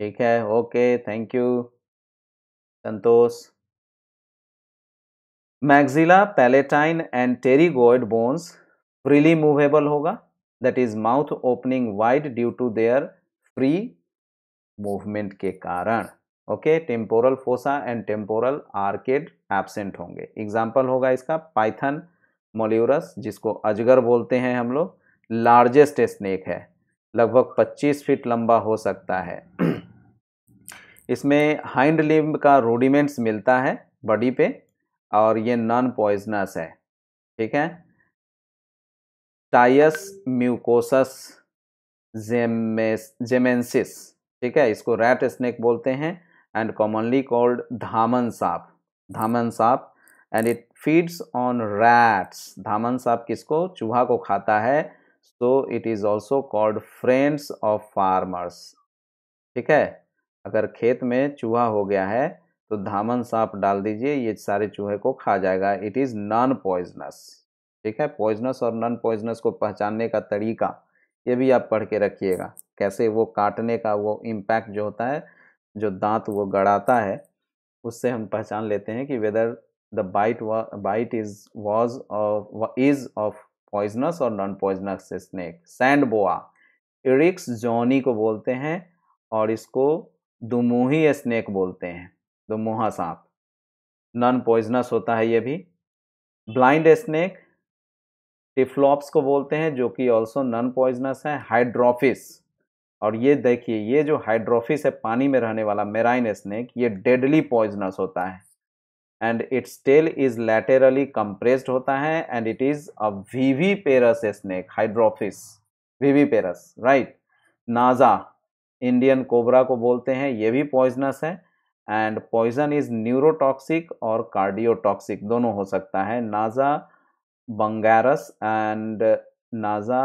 ठीक है, okay thank you Santosh. Maxilla, palatine and pterygoid bones freely movable होगा। That is mouth opening wide due to their free movement के कारण। Okay temporal fossa and temporal arcade absent होंगे। एग्ज़ाम्पल होगा इसका पाइथन मोल्यूरस जिसको अजगर बोलते हैं हम लोग। लार्जेस्ट स्नेक है। लगभग 25 फीट लंबा हो सकता है। इसमें हाइंड लिम्ब का रोडिमेंट्स मिलता है बॉडी पे और ये नॉन पॉइजनस है, ठीक है? टाइस म्यूकोसस जेमेंसिस ठीक है? इसको रैट स्नेक बोलते हैं एंड कॉमनली कॉल्ड धामन सांप धामन सांप and it feeds on rats धामन सांप किसको? चूहा को खाता है so it is also called friends of farmers ठीक है? अगर खेत में चूहा हो गया है तो धामन सांप डाल दीजिए, ये सारे चूहे को खा जाएगा। इट इज़ नॉन पॉइजनस ठीक है? पॉइजनस और नॉन पॉइजनस को पहचानने का तरीका, ये भी आप पढ़ के रखिएगा। कैसे वो काटने का वो इम्पैक्ट जो होता है, जो दांत वो गड़ाता है, उससे हम पहचान लेते हैं कि whether the bite bite is was of is of poisonous और non poisonous snake sand boa Eryx johnii को बोलते हैं और इसको दुमुही स्नेक बोलते हैं, दुमुहा सांप। नॉन पॉइजनस होता है ये भी। ब्लाइंड स्नेक टिफ्लॉप्स को बोलते हैं, जो कि ऑल्सो नॉन पॉइजनस है। हाइड्रोफिस और ये देखिए, ये जो हाइड्रोफिस है, पानी में रहने वाला मेराइन स्नेक ये डेडली पॉइजनस होता है। And its tail is laterally compressed होता है and it is a viviparous snake Hydrophis viviparous right Naja Indian cobra को बोलते हैं, ये भी पॉइजनस है। एंड पॉइजन इज़ न्यूरोटॉक्सिक और कार्डियोटॉक्सिक दोनों हो सकता है। Naja Bungarus and Naja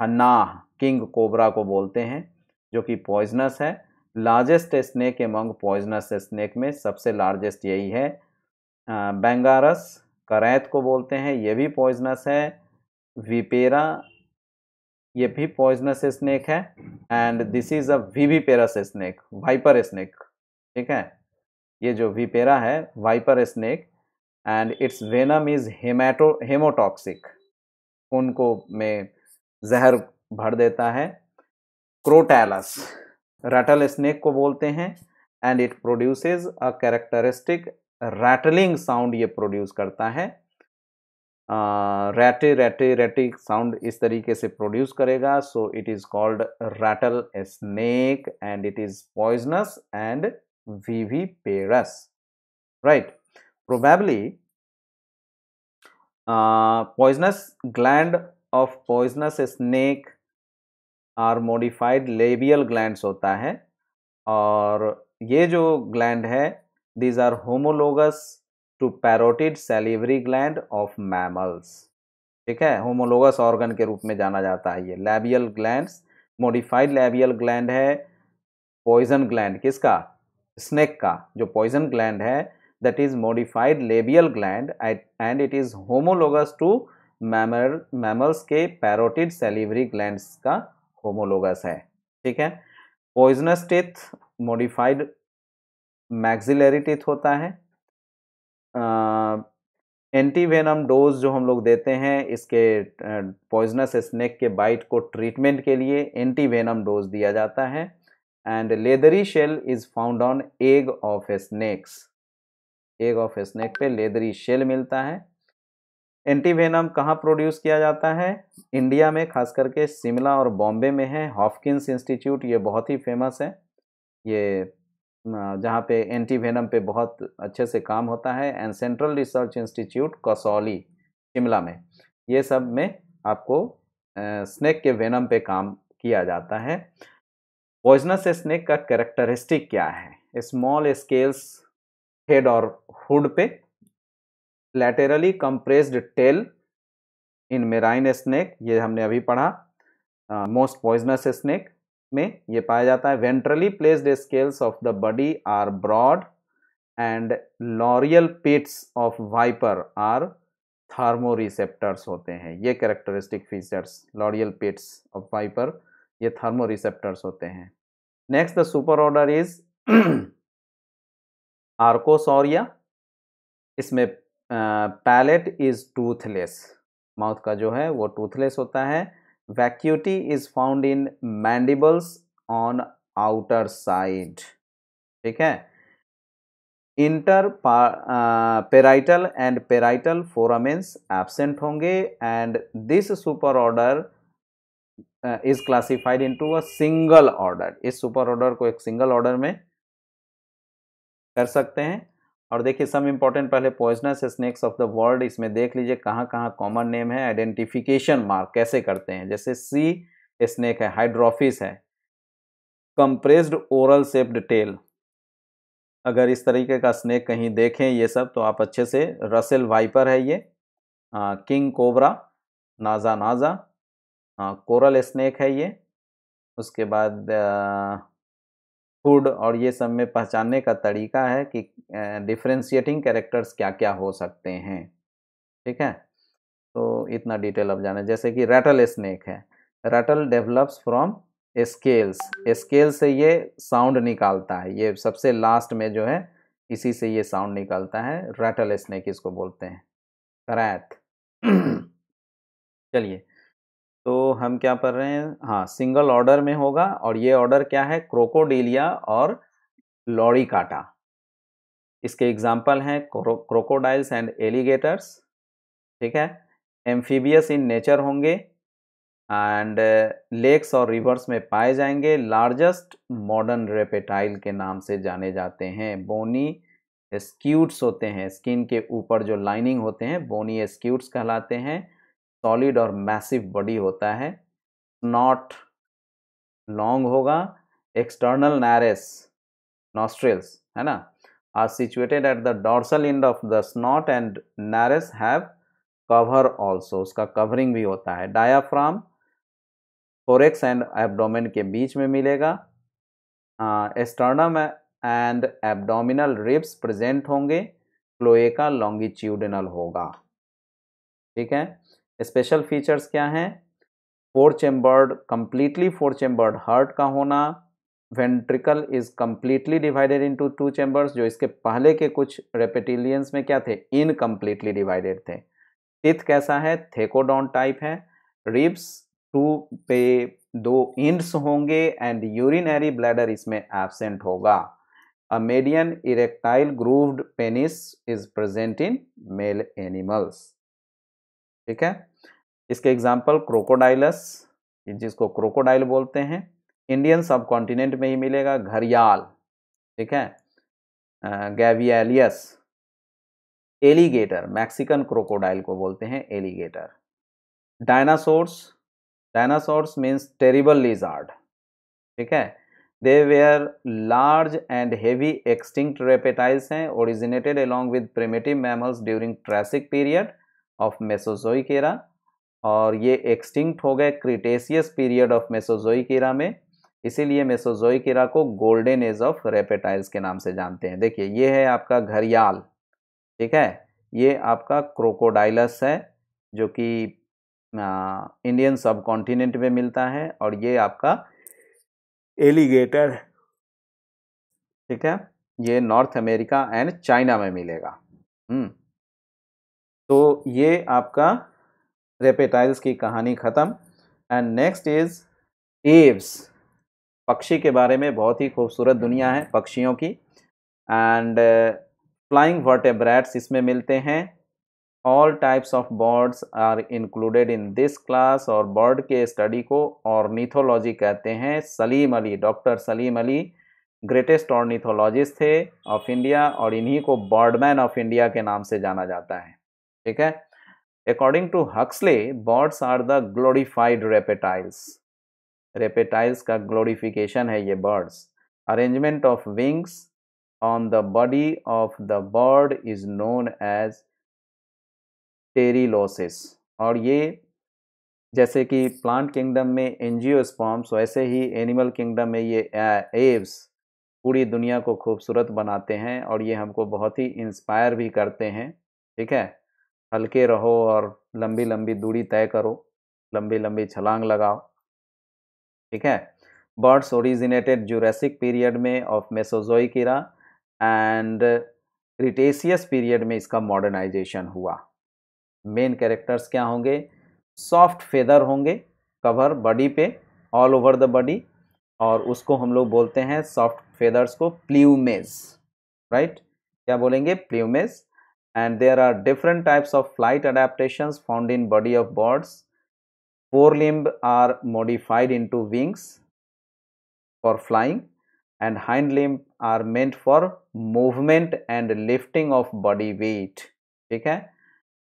hannah king cobra को बोलते हैं, जो कि पॉइजनस है। Largest snake among poisonous snake में सबसे लार्जेस्ट यही है। बेंगारस करैत को बोलते हैं, ये भी पॉइजनस है। विपेरा ये भी पॉइजनस स्नेक है and this is a viviparous snake viper snake ठीक है? ये जो वीपेरा है viper snake and its venom is haemato haemotoxic उनको में जहर भर देता है। क्रोटैलस रटल स्नेक को बोलते हैं and it produces a characteristic rattling sound ये प्रोड्यूस करता है। रैटे रैटे रैटिक साउंड इस तरीके से प्रोड्यूस करेगा। So it is called rattle snake and it is poisonous and viviparous parous right probably poisonous gland of poisonous snake are modified labial glands होता है। और ये जो ग्लैंड है these are homologous to parotid salivary gland of mammals ठीक है? Homologous organ के रूप में जाना जाता है ये। Labial gland modified labial gland है पॉइजन ग्लैंड किसका? स्नेक का। जो पॉइजन ग्लैंड है that is modified labial gland and it is homologous to mammal mammals के पैरोटिड सेलिवरी ग्लैंड का होमोलोगस है। ठीक है? Poisonous teeth modified maxillary teeth होता है। एंटी वेनम डोज जो हम लोग देते हैं, इसके पॉइजनस स्नेक के बाइट को ट्रीटमेंट के लिए एंटी वेनम डोज दिया जाता है। And leathery shell is found on egg of snakes egg of snake पे लेदरी शेल मिलता है। एंटी वेनम कहाँ प्रोड्यूस किया जाता है? इंडिया में, खास करके शिमला और बॉम्बे में है। हॉफकिंस इंस्टीट्यूट ये बहुत ही फ़ेमस है। ये जहाँ पे एंटी वेनम पे बहुत अच्छे से काम होता है and Central Research Institute Kasauli, Shimla में। ये सब में आपको स्नेक के वेनम पे काम किया जाता है। पॉइजनस स्नेक का कैरेक्टरिस्टिक क्या है? स्मॉल स्केल्स हेड और हुड पे। Laterally compressed tail in marine snake, ये हमने अभी पढ़ा। Most poisonous snake. में ये पाया जाता है। Ventrally placed scales of the body are broad and loreal pits of viper are thermoreceptors होते हैं। ये characteristic features loreal pits of viper ये थर्मोरिसेप्टर्स होते हैं। Next the super order is Archosauria इसमें पैलेट इज़ टूथलेस माउथ का जो है वो टूथलेस होता है। Vacuity is found in mandibles on outer side. ठीक है? Interparietal and parietal foramens absent होंगे and this superorder is classified into a single order इस सुपर ऑर्डर को एक सिंगल ऑर्डर में कर सकते हैं। और देखिए सम इंपॉर्टेंट पहले poisonous snakes of the world इसमें देख लीजिए कहाँ कहाँ कॉमन नेम है आइडेंटिफिकेशन मार्क कैसे करते हैं? जैसे सी स्नेक है हाइड्रोफिस है। कंप्रेस्ड ओरल सेप्ड टेल अगर इस तरीके का स्नेक कहीं देखें ये सब तो आप अच्छे से रसेल वाइपर है ये। आ, king cobra Naja naja ah, coral snake है ये। उसके बाद आ, फ़ूड और ये सब में पहचानने का तरीका है कि डिफ्रेंशिएटिंग कैरेक्टर्स क्या क्या हो सकते हैं। ठीक है? तो इतना डिटेल अब जाना, जैसे कि रैटल स्नेक है। Rattle develops from scales scale से ये साउंड निकालता है। ये सबसे लास्ट में जो है, इसी से ये साउंड निकालता है। रैटल स्नेक इसको बोलते हैं। रैट चलिए। तो हम क्या पढ़ रहे हैं? हाँ सिंगल ऑर्डर में होगा और ये ऑर्डर क्या है? क्रोकोडीलिया और लॉरी काटा इसके एग्ज़ाम्पल हैं क्रोकोडाइल्स एंड एलिगेटर्स, ठीक है? एम्फीबियस इन नेचर होंगे एंड लेक्स और रिवर्स में पाए जाएँगे। लार्जेस्ट मॉडर्न रेपेटाइल के नाम से जाने जाते हैं। बोनी स्क्यूट्स होते हैं। स्किन के ऊपर जो लाइनिंग होते हैं, बोनी स्क्यूट्स कहलाते हैं। सॉलिड और मैसिव बॉडी होता है। नॉट लॉन्ग होगा। एक्सटर्नल नैरेस नॉस्ट्रेल्स है ना? Are situated at the dorsal end of the snout and nares have cover also उसका कवरिंग भी होता है। डायाफ्राम फोरेक्स एंड एब्डोमेन के बीच में मिलेगा। Sternum and abdominal ribs present होंगे। क्लोएका लॉन्गिट्यूडनल होगा। ठीक है? स्पेशल फीचर्स क्या हैं? Four chambered completely four chambered heart का होना ventricle is completely divided into two chambers जो इसके पहले के कुछ रेपेटिलियंस में क्या थे? इनकम्प्लीटली डिवाइडेड थे। टिथ कैसा है? थेकोडॉन टाइप है। रिब्स टू पे दो इंड्स होंगे एंड यूरिनरी ब्लैडर इसमें एबसेंट होगा। A median erectile grooved penis is present in male animals ठीक है? इसके एग्ज़ाम्पल क्रोकोडाइलस जिसको क्रोकोडाइल बोलते हैं इंडियन सब कॉन्टिनेंट में ही मिलेगा घरियाल ठीक है? गैवियलियस एलिगेटर मैक्सिकन क्रोकोडाइल को बोलते हैं alligator dinosaurs dinosaurs means terrible lizard ठीक है? They were large and heavy extinct reptiles हैं originated along with primitive mammals during Triassic period of Mesozoic era और ये एक्सटिंक्ट हो गए Cretaceous period of Mesozoic era में। इसीलिए मेसोजोइक एरा को गोल्डन एज ऑफ़ रेपेटाइल्स के नाम से जानते हैं। देखिए ये है आपका घरियाल ठीक है? ये आपका क्रोकोडाइलस है जो कि इंडियन सब कॉन्टिनेंट में मिलता है और ये आपका एलिगेटर ठीक है? ये नॉर्थ अमेरिका एंड चाइना में मिलेगा। हम्म। तो ये आपका रेपेटाइल्स की कहानी ख़त्म। एंड नेक्स्ट इज़ एव्स पक्षी के बारे में बहुत ही खूबसूरत दुनिया है पक्षियों की। एंड फ्लाइंग वर्टेब्रैट्स इसमें मिलते हैं। All types of birds are included in this class और बर्ड के स्टडी को ऑर्निथोलॉजी कहते हैं। Salim Ali doctor Salim Ali greatest ornithologist थे ऑफ़ इंडिया और इन्हीं को बर्डमैन ऑफ़ इंडिया के नाम से जाना जाता है। ठीक है? According to Huxley birds are the glorified reptiles reptiles का ग्लोरिफिकेशन है ये birds arrangement of wings on the body of the bird is known as pterylosis और ये जैसे कि प्लांट किंगडम में एनजियोस्पॉम्स वैसे ही एनिमल किंगडम में ये एव्स पूरी दुनिया को खूबसूरत बनाते हैं और ये हमको बहुत ही इंस्पायर भी करते हैं। ठीक है? हल्के रहो और लंबी लंबी दूरी तय करो। लंबी लंबी छलांग लगाओ। ठीक है? बर्ड्स ओरिजिनेटेड जुरेसिक पीरियड में of Mesozoic era and Cretaceous period में इसका मॉडर्नाइजेशन हुआ। मेन कैरेक्टर्स क्या होंगे? सॉफ्ट फेदर होंगे, कवर, बॉडी पे, ऑल ओवर द बॉडी और उसको हम लोग बोलते हैं सॉफ्ट फेदर्स को प्ल्यूमेज राइट? क्या बोलेंगे? प्ल्यूमेज and there are different types of flight adaptations found in body of birds. Forelimb are modified into wings for flying and hind limb are meant for movement and lifting of body weight. ठीक है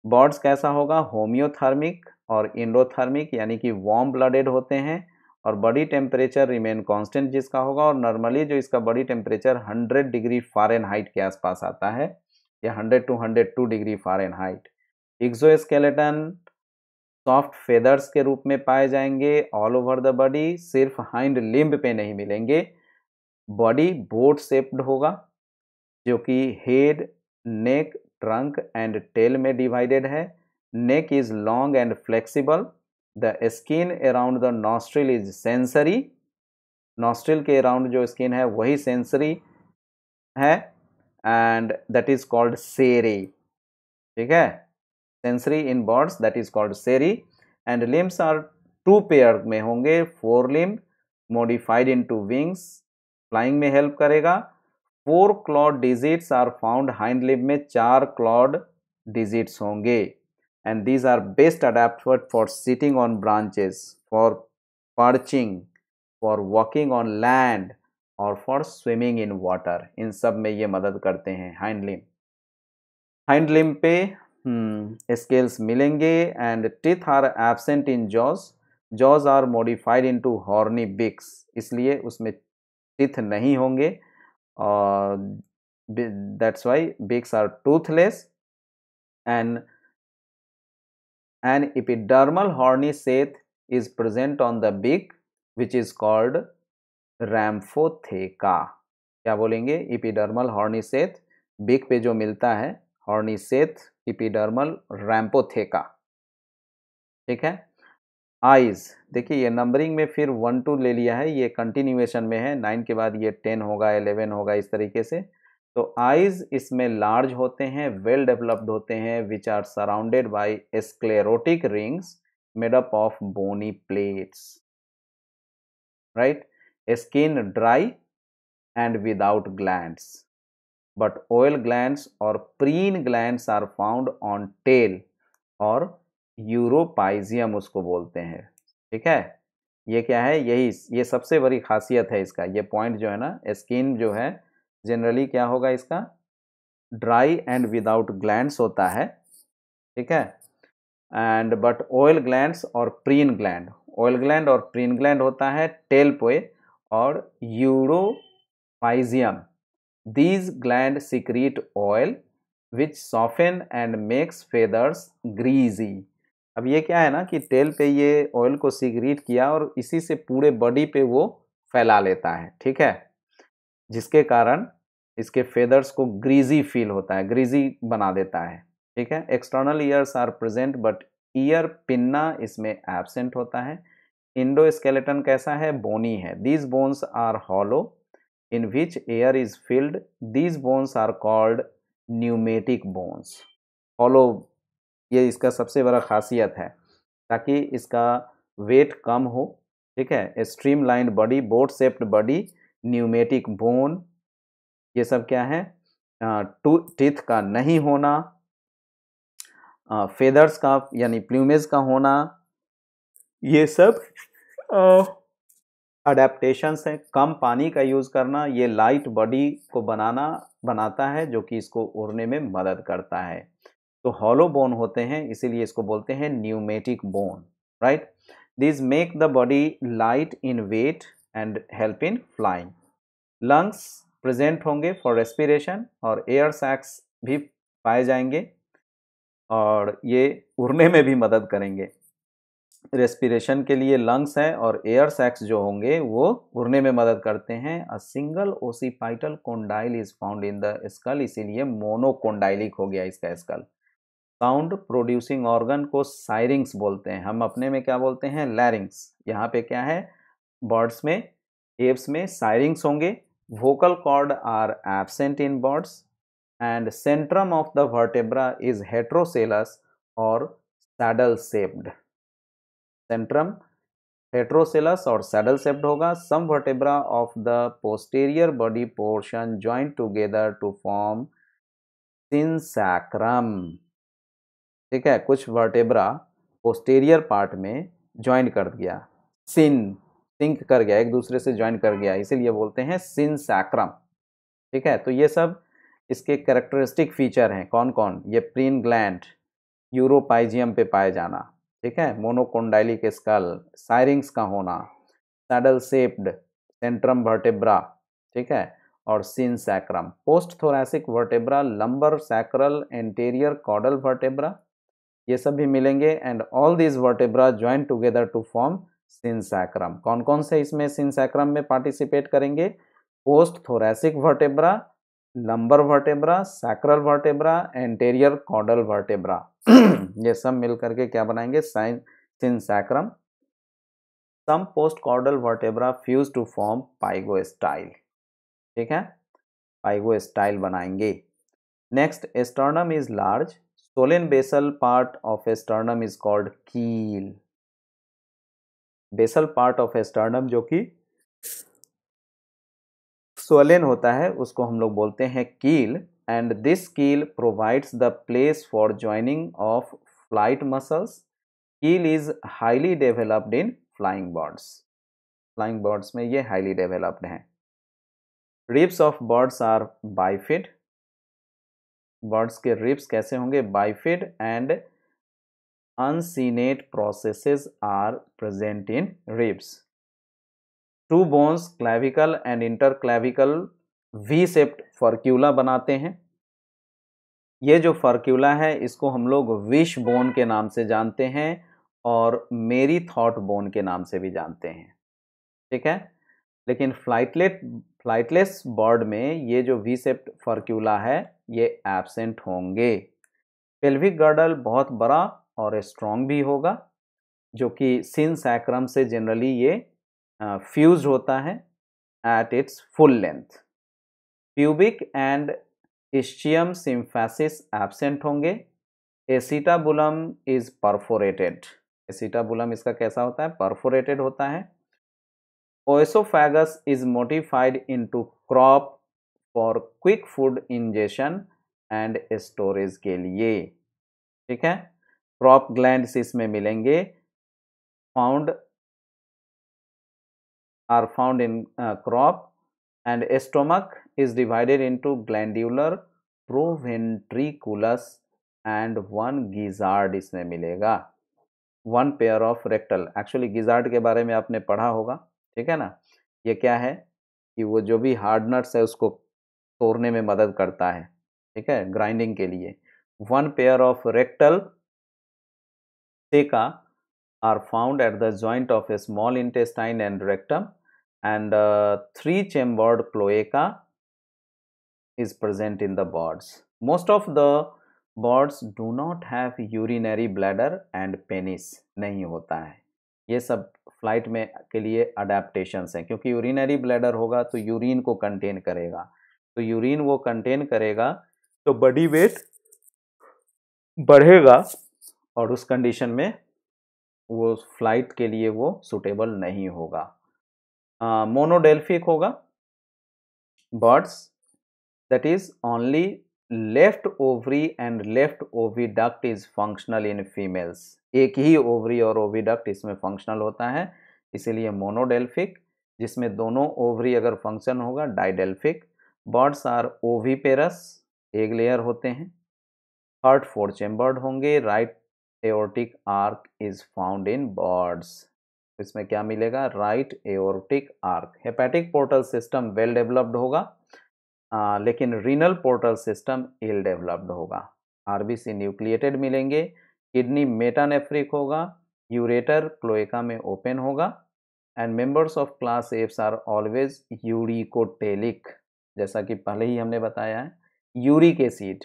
birds कैसा होगा homeothermic और endothermic यानी कि warm blooded होते हैं और बॉडी टेम्परेचर रिमेन कांस्टेंट जिसका होगा और नॉर्मली जो इसका बॉडी टेम्परेचर 100 डिग्री फारेनहाइट के आसपास आता है या 100 to 102 degree Fahrenheit exoskeleton soft feathers के रूप में पाए जाएँगे ऑल ओवर द बॉडी, सिर्फ़ हाइंड लिम्ब पे नहीं मिलेंगे। बॉडी बोट शेप्ड होगा, जो कि head, neck, trunk and tail में डिवाइडेड है। Neck is long and flexible. The skin around the nostril is sensory. Nostril के अराउंड जो स्किन है, वही सेंसरी है। and that is called seri ठीक है sensory in birds that is called seri and limbs are two pair में होंगे four limb modified into wings flying में हेल्प करेगा four clawed digits are found hind limb में चार Claude digits होंगे and these are best adapted for sitting on branches for perching for walking on land और for swimming in water इन सब में ये मदद करते हैं हाइंडलिम हाइंडलिम पे स्केल्स hmm, मिलेंगे and teeth are absent in jaws jaws are modified into horny beaks इसलिए उसमें टिथ नहीं होंगे और that's why beaks are toothless and an epidermal horny sheath is present on the beak which is called rhamphotheca. क्या बोलेंगे? Epidermal हॉर्निसेथ big पे जो मिलता है हॉर्निसेथ इपिडर्मल रैम्पोथेका ठीक है? आइज़ देखिए ये नंबरिंग में फिर वन टू ले लिया है, ये कंटिन्यूएशन में है नाइन के बाद ये टेन होगा एलेवन होगा, इस तरीके से। तो आइज़ इसमें लार्ज होते हैं वेल डेवलप्ड होते हैं which are surrounded by sclerotic rings made up of bony plates right skin dry and without glands. But oil glands or preen glands are found on tail और uropygium उसको बोलते हैं। ठीक है? ये क्या है? यही, ये सबसे बड़ी खासियत है इसका। ये पॉइंट जो है ना स्किन जो है जनरली क्या होगा इसका? ड्राई एंड विदाउट ग्लैंड्स होता है। ठीक है? एंड बट ऑयल ग्लैंड्स और प्रीन ग्लैंड ऑयल ग्लैंड और प्रीन ग्लैंड होता है टेल पोए और uropygium these gland secrete oil which soften and makes feathers greasy अब ये क्या है ना कि टेल पे ये ऑयल को सिक्रीट किया और इसी से पूरे बॉडी पे वो फैला लेता है, ठीक है? जिसके कारण इसके फेदर्स को ग्रीजी फील होता है ग्रीजी बना देता है, ठीक है? External ears are present but ear pinna इसमें एबसेंट होता है। इंडोस्केलेटन कैसा है? बोनी है। These bones are hollow in which air is filled these bones are called pneumatic bones hollow ये इसका सबसे बड़ा खासियत है, ताकि इसका वेट कम हो, ठीक है? Streamline body boat shaped body pneumatic bone ये सब क्या है? टू टीथ का नहीं होना फेदर्स का, यानी प्लूमेज का होना ये सब अडेप्टेशंस हैं। कम पानी का यूज़ करना, ये लाइट बॉडी को बनाना, बनाता है, जो कि इसको उड़ने में मदद करता है। तो हॉलो बोन होते हैं, इसीलिए इसको बोलते हैं pneumatic bone right this make the body light in weight and help in flying lungs present होंगे फॉर रेस्पिरेशन और एयर सैक्स भी पाए जाएँगे और ये उड़ने में भी मदद करेंगे। रेस्पिरेशन के लिए लंग्स हैं और एयर सैक्स जो होंगे वो उड़ने में मदद करते हैं। A single occipital condyle is found in the skull इसीलिए मोनोकोंडाइलिक हो गया इसका स्कल साउंड प्रोड्यूसिंग ऑर्गन को साइरिंग्स बोलते हैं। हम अपने में क्या बोलते हैं? लैरिंग्स यहाँ पे क्या है? बर्ड्स में एप्स में साइरिंग्स होंगे। Vocal cord are absent in birds and centrum of the vertebra is heterocellus or saddle shaped centrum, heterocellus or saddle shaped hoga some vertebra of the posterior body portion joined together to form synsacrum ठीक है, कुछ vertebra posterior part में join कर दिया। सिन sink कर गया, एक दूसरे से ज्वाइन कर गया। इसीलिए बोलते हैं सिन सैक्रम ठीक है तो ये सब इसके कैरेक्टरिस्टिक फीचर हैं। कौन कौन ये प्रीन ग्लैंड, यूरोपाइजियम पे पाए जाना। ठीक है? मोनोकोंडाइलिक स्कल, साइरिंग्स का होना, सैडल सेप्ड, सेंट्रम वर्टेब्रा, ठीक है? और synsacrum. Post thoracic vertebra, lumbar sacral, anterior caudal vertebra, ये सब भी मिलेंगे and all these vertebra join together to form synsacrum कौन कौन से इसमें सिंसैक्रम में पार्टिसिपेट करेंगे? Post thoracic vertebra lumbar vertebra sacral vertebra anterior caudal vertebra. ये सब मिलकर के क्या बनाएँगे? Sign synsacrum some post caudal vertebra fuse to form pygostyle. ठीक है? पाइगो स्टाइल बनाएँगे। Next sternum is large. सोलिन basal part of sternum is called keel. Basal part of sternum जो कि सोलेन होता है, उसको हम लोग बोलते हैं keel and this keel provides the place for joining of flight muscles keel is highly developed in flying birds flying birds में ये हाईली डेवलप्ड हैं। Ribs of birds are bifid birds के रिप्स कैसे होंगे? Bifid and uncinate are present in in ribs. Bones clavicle and and interclavicle V-shaped furcula बनाते हैं। ये जो फर्क्यूला है, इसको हम लोग विश बोन के नाम से जानते हैं और मेरी थॉट बोन के नाम से भी जानते हैं। ठीक है? लेकिन फ्लाइटलेट फ्लाइटलेस बर्ड में ये जो वी सेप्ट फर्क्यूला है, ये एबसेंट होंगे। पेल्विक गर्डल बहुत बड़ा और स्ट्रॉन्ग भी होगा, जो कि सिन सैक्रम से जनरली ये फ्यूज होता है at its full length pubic and ischium symphysis absent होंगे. एसिटाबुलम इज़ परफोरेटेड एसिटाबुलम इसका कैसा होता है? परफोरेटेड होता है. Oesophagus is modified into crop for quick food ingestion and storage के लिए. ठीक है? क्रॉप ग्लैंड इसमें मिलेंगे. Found are found in crop and stomach is divided into glandular proventriculus and one gizzard इसमें मिलेगा। One pair of rectal actually gizzard के बारे में आपने पढ़ा होगा, ठीक है ना? ये क्या है? कि वो जो भी हार्ड नट्स है, उसको तोड़ने में मदद करता है, ठीक है? ग्राइंडिंग के लिए। One pair of rectal theca are found at the joint of a small intestine and rectum. And uh, three chambered cloaca is present in the birds. Most of the birds do not have urinary bladder and penis. नहीं होता है। ये सब flight में के लिए adaptations हैं। क्योंकि यूरिनरी ब्लैडर होगा तो यूरिन को कंटेन करेगा। तो यूरिन वो कंटेन करेगा तो बॉडी वेट बढ़ेगा और उस कंडीशन में वो फ़्लाइट के लिए वो सुटेबल नहीं होगा। मोनोडेल्फिक होगा। Birds that is only left ovary and left oviduct is functional in females एक ही ओवरी और ओविडक्ट इसमें फंक्शनल होता है, इसीलिए मोनोडेल्फिक जिसमें दोनों ओवरी अगर फ़ंक्शन होगा डाइडेल्फिक बर्ड्स आर ओवीपेरस एक लेयर होते हैं। हार्ट फोर चेम्बर्ड होंगे right aortic arch is found in birds इसमें क्या मिलेगा? Right aortic arch hepatic portal system well developed होगा आ, लेकिन renal portal system ill developed होगा। आरबीसी न्यूक्लिएटेड मिलेंगे किडनी मेटानेफ्रिक होगा यूरेटर क्लोएका में ओपन होगा and members of class Aves are always uricotelic जैसा कि पहले ही हमने बताया है यूरिक एसिड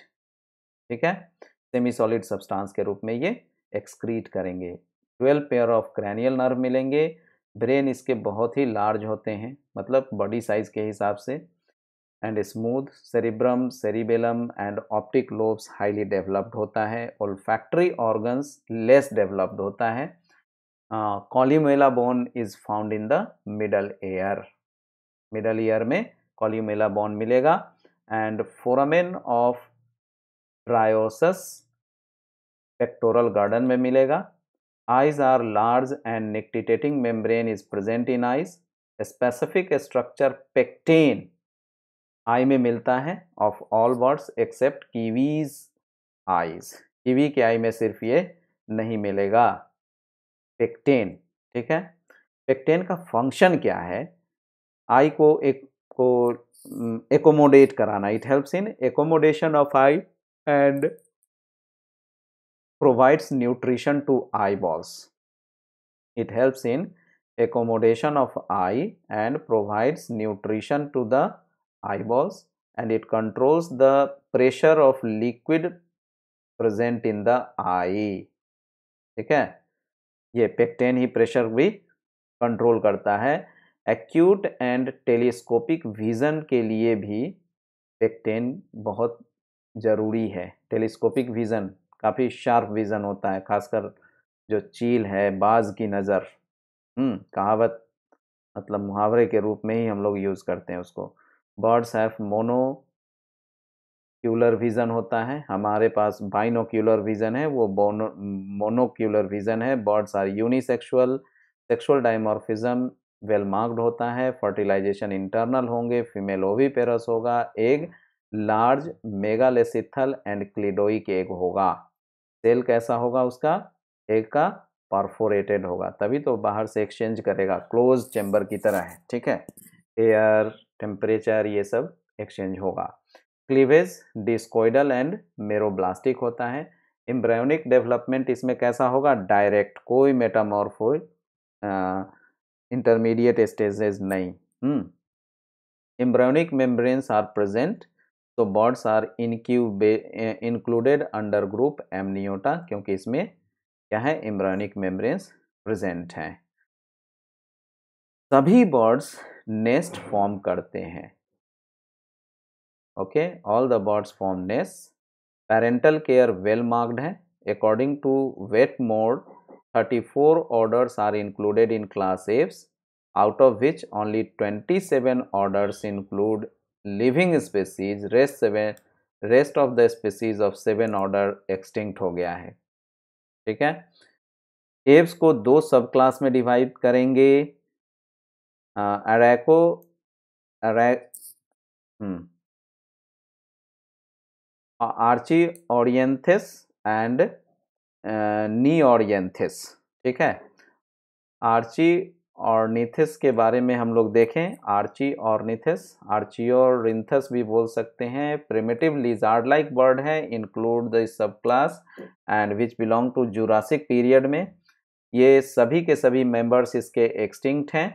ठीक है? सेमी सॉलिड सब्सटेंस के रूप में ये एक्सक्रीट करेंगे। Twelve pair of cranial nerve मिलेंगे। ब्रेन इसके बहुत ही लार्ज होते हैं मतलब बॉडी साइज़ के हिसाब से। And smooth, cerebrum, cerebellum and optic lobes highly developed होता है और फैक्ट्री ऑर्गन्स लेस डेवलप्ड होता है। Columella bone is found in the middle ear. Middle ear में कॉलीमेला बोन मिलेगा। And foramen of triosseum pectoral girdle में मिलेगा। Eyes are large and nictitating membrane is present in eyes specific structure pecten eye में मिलता है of all birds except kiwis eyes kiwi के eye में सिर्फ़ ये नहीं मिलेगा। पेक्टेन ठीक है? पेक्टेन का फ़ंक्शन क्या है? आई को एक, को एकोमोडेट कराना। It helps in accommodation of eye and provides nutrition to eyeballs. It helps in accommodation of eye and provides nutrition to the eyeballs and it controls the pressure of liquid present in the eye. ठीक है ये pecten ही pressure भी control करता है acute and telescopic vision के लिए भी पेक्टेन बहुत ज़रूरी है टेलीस्कोपिक विज़न काफ़ी शार्प विज़न होता है, खासकर जो चील है, बाज की नज़र। कहावत मतलब मुहावरे के रूप में ही हम लोग यूज़ करते हैं उसको। Birds have monocular vision होता है। हमारे पास बाइनोक्यूलर विज़न है, वो बोनो, मोनोक्यूलर विज़न है। Birds are unisexual, sexual dimorphism well marked होता है, फर्टिलाइजेशन इंटरनल होंगे, फीमेल ओवी पेरस होगा, egg, large, megalecithal and cleidoic egg होगा। सेल कैसा होगा उसका? एक का परफोरेटेड होगा, तभी तो बाहर से एक्सचेंज करेगा। क्लोज चेंबर की तरह है, ठीक है? एयर टेम्परेचर ये सब एक्सचेंज होगा। क्लीवेज डिस्कोइडल एंड मेरोब्लास्टिक होता है। इम्ब्रायोनिक डेवलपमेंट इसमें कैसा होगा? डायरेक्ट कोई मेटामॉर्फो इंटरमीडिएट स्टेजेस नहीं। एम्ब्रायोनिक मेम्ब्रेन्स आर प्रेजेंट तो बर्ड्स आर इनक्यूबे इंक्लूडेड अंडर ग्रुप एमनियोटा क्योंकि इसमें क्या है? इम्ब्रानिक मेम्ब्रेन्स प्रेजेंट हैं। सभी बर्ड्स नेस्ट फॉर्म करते हैं। Okay? All the birds form nest parental care well marked है। According to Wetmore 34 orders are included in class apes out of which only 27 orders include living species, rest seven, rest of the species of seven order extinct हो गया है। ठीक है? Aves को दो sub class में divide करेंगे। Archaeornithes and Neornithes. ठीक है? आर्ची ऑर्निथिस के बारे में हम लोग देखें। आर्ची ऑर्निथिस रिंथस भी बोल सकते हैं। प्रिमिटिव लिजार्ड लाइक बर्ड है। Include the sub class and which belong to Jurassic period में। ये सभी के सभी मेंबर्स इसके एक्सटिंक्ट हैं।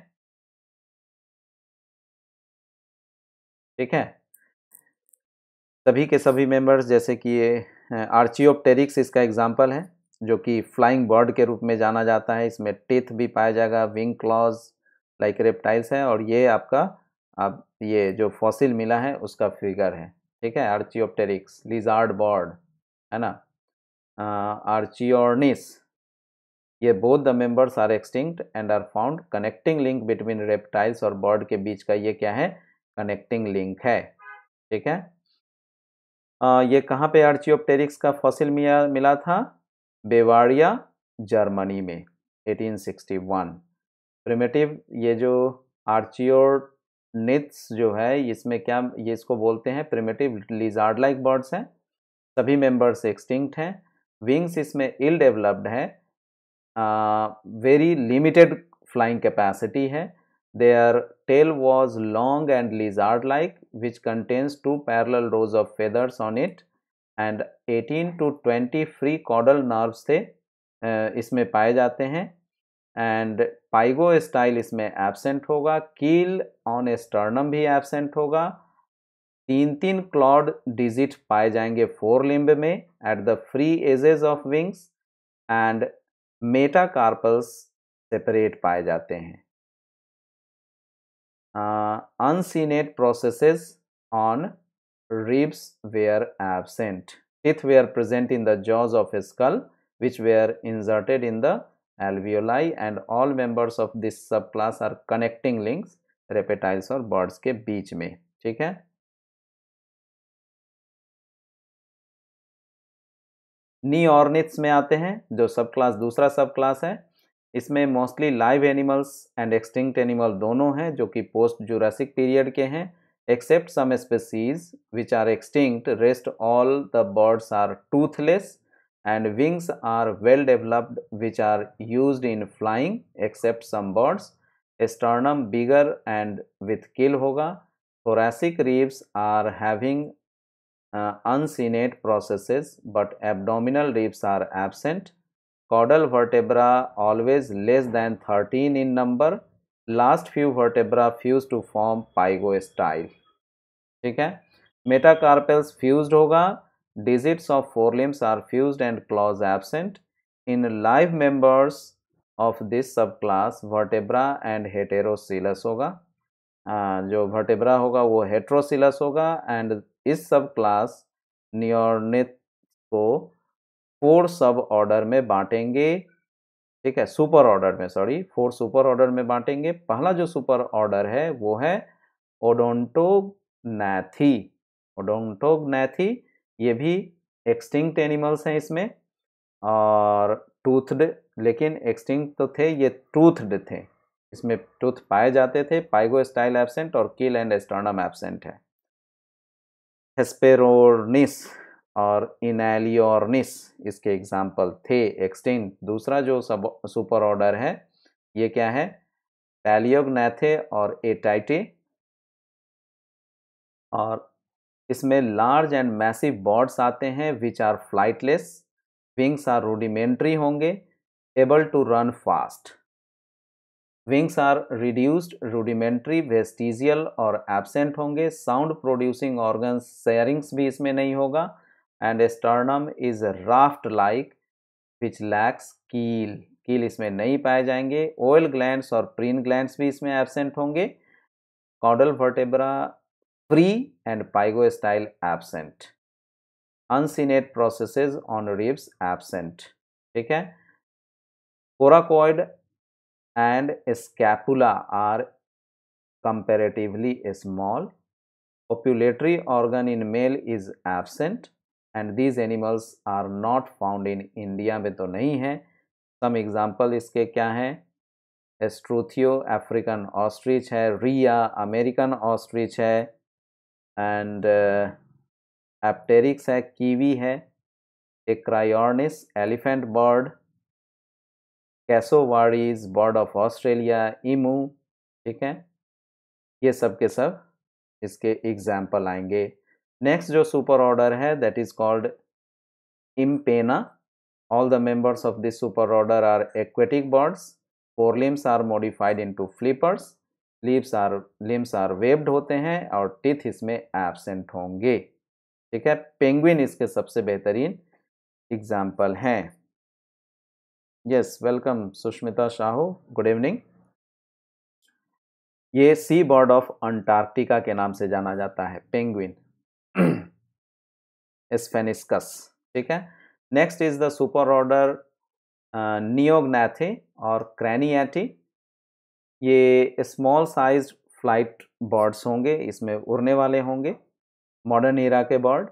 ठीक है? सभी के सभी मेंबर्स जैसे कि ये आर्चियोप्टेरिक्स इसका एग्ज़ाम्पल है। जो कि फ्लाइंग बर्ड के रूप में जाना जाता है। इसमें टेथ भी पाया जाएगा विंग क्लॉज लाइक रेप्टाइल्स है और ये आपका आप ये जो फॉसिल मिला है उसका फिगर है। ठीक है? आर्चियोप्टेरिक्स लिजार्ड बर्ड है ना? आर्चियोर्निस ये both the members are extinct and are found connecting link between reptiles और बर्ड के बीच का ये क्या है? कनेक्टिंग लिंक है। ठीक है? आ, ये कहाँ पे आर्चियोप्टेरिक्स का फॉसिल मिला मिला था? बेवाड़िया, जर्मनी में 1861 प्रिमेटिव ये जो आर्चियोनिथ्स जो है, इसमें क्या, ये इसको बोलते हैं प्रिमेटिव लिजार्ड लाइक बर्ड्स हैं। सभी मेंबर्स एक्सटिंक्ट हैं। विंग्स इसमें इल डेवलप्ड है वेरी लिमिटेड फ्लाइंग कैपेसिटी है। Their tail was long and lizard like which contains two parallel rows of feathers on it and 18 to 20 free caudal nerves थे इसमें पाए जाते हैं। एंड पाइगो स्टाइल इसमें absent होगा। Keel on sternum भी absent होगा। तीन तीन क्लॉड डिजिट पाए जाएँगे फोर लिम्ब में at the free edges of wings and metacarpals separate पाए जाते हैं। Uncinate processes on ribs were absent. Teeth were present in the jaws of a skull which were inserted in the alveoli and all members of this subclass are connecting links reptiles और birds के बीच में ठीक है नी ऑर्निथ्स में आते हैं जो सब क्लास दूसरा सब क्लास है इसमें mostly live animals and extinct animal दोनों हैं जो कि पोस्ट जुरासिक पीरियड के हैं Except some species which are extinct, rest all the birds are toothless and wings are well developed which are used in flying except some birds. Sternum bigger and with keel hoga. Thoracic ribs are having uh, uncinate processes but abdominal ribs are absent. Caudal vertebra always less than 13 in number last few vertebra fuse to form pygostyle. ठीक है? Metacarpals fuse होगा, digits of fore limbs are fuse and claws absent. In live members of this sub class vertebra and heterocoelous होगा। जो vertebra होगा वो heterocoelous होगा and इस sub class Neornithes को फोर सब ऑर्डर में बांटेंगे। ठीक है, सुपर ऑर्डर में, सॉरी, फोर सुपर ऑर्डर में बांटेंगे। पहला जो सुपर ऑर्डर है, वो है ओडोंटोग्नैथी। ओडोंटोग्नैथी, ये भी एक्सटिंक्ट एनिमल्स हैं इसमें, और टूथड लेकिन एक्सटिंक्ट तो थे, ये टूथड थे। इसमें टूथ पाए जाते थे पाइगो स्टाइल एबसेंट और किल एंड स्टर्नम एबसेंट है। हेस्पेरोनिस और इनैलियोर्निस इसके एग्ज़ाम्पल थे एक्सटिंग दूसरा जो सब सुपर ऑर्डर है, ये क्या है? टैलियोग्नैथे और एटाइटे और इसमें लार्ज एंड मैसिव बॉड्स आते हैं which are flightless wings are rudimentary होंगे able to run fast wings are reduced rudimentary vestigial और एबसेंट होंगे साउंड प्रोड्यूसिंग ऑर्गन शेयरिंग्स भी इसमें नहीं होगा and sternum is raft like which lacks keel keel इसमें नहीं पाए जाएँगे। ऑयल ग्लैंड्स और प्रीन ग्लैंड्स भी इसमें एबसेंट होंगे। Caudal vertebra free and pygostyle absent uncinate processes on ribs absent ठीक है? Coracoid and scapula are comparatively small. Copulatory organ in male is absent. And these animals are not found in India में तो नहीं है। सम example इसके क्या हैं? एस्ट्रोथियो African ostrich है रिया अमेरिकन ऑस्ट्रिच है एंड एप्टेरिक्स है कीवी है Aepyornis elephant bird cassowaries bird of Australia emu ठीक है? ये सब के सब इसके एग्ज़ाम्पल आएँगे। नेक्स्ट जो सुपर ऑर्डर है that is called Impennae all the members of this super order are aquatic birds fore limbs are modified into flippers lips are limbs are webbed होते हैं और टिथ इसमें एबसेंट होंगे। ठीक है? पेंगुइन इसके सबसे बेहतरीन एग्ज़ाम्पल हैं। Yes welcome Sushmita Sahu good evening ये सी बर्ड ऑफ़ अंटार्कटिका के नाम से जाना जाता है पेंगुइन एस्फेनिस्कस ठीक है? Next is the super order Neognathae और क्रैनियाटी ये स्मॉल साइज़ फ़्लाइट बर्ड्स होंगे, इसमें उड़ने वाले होंगे। मॉडर्न एरा के बर्ड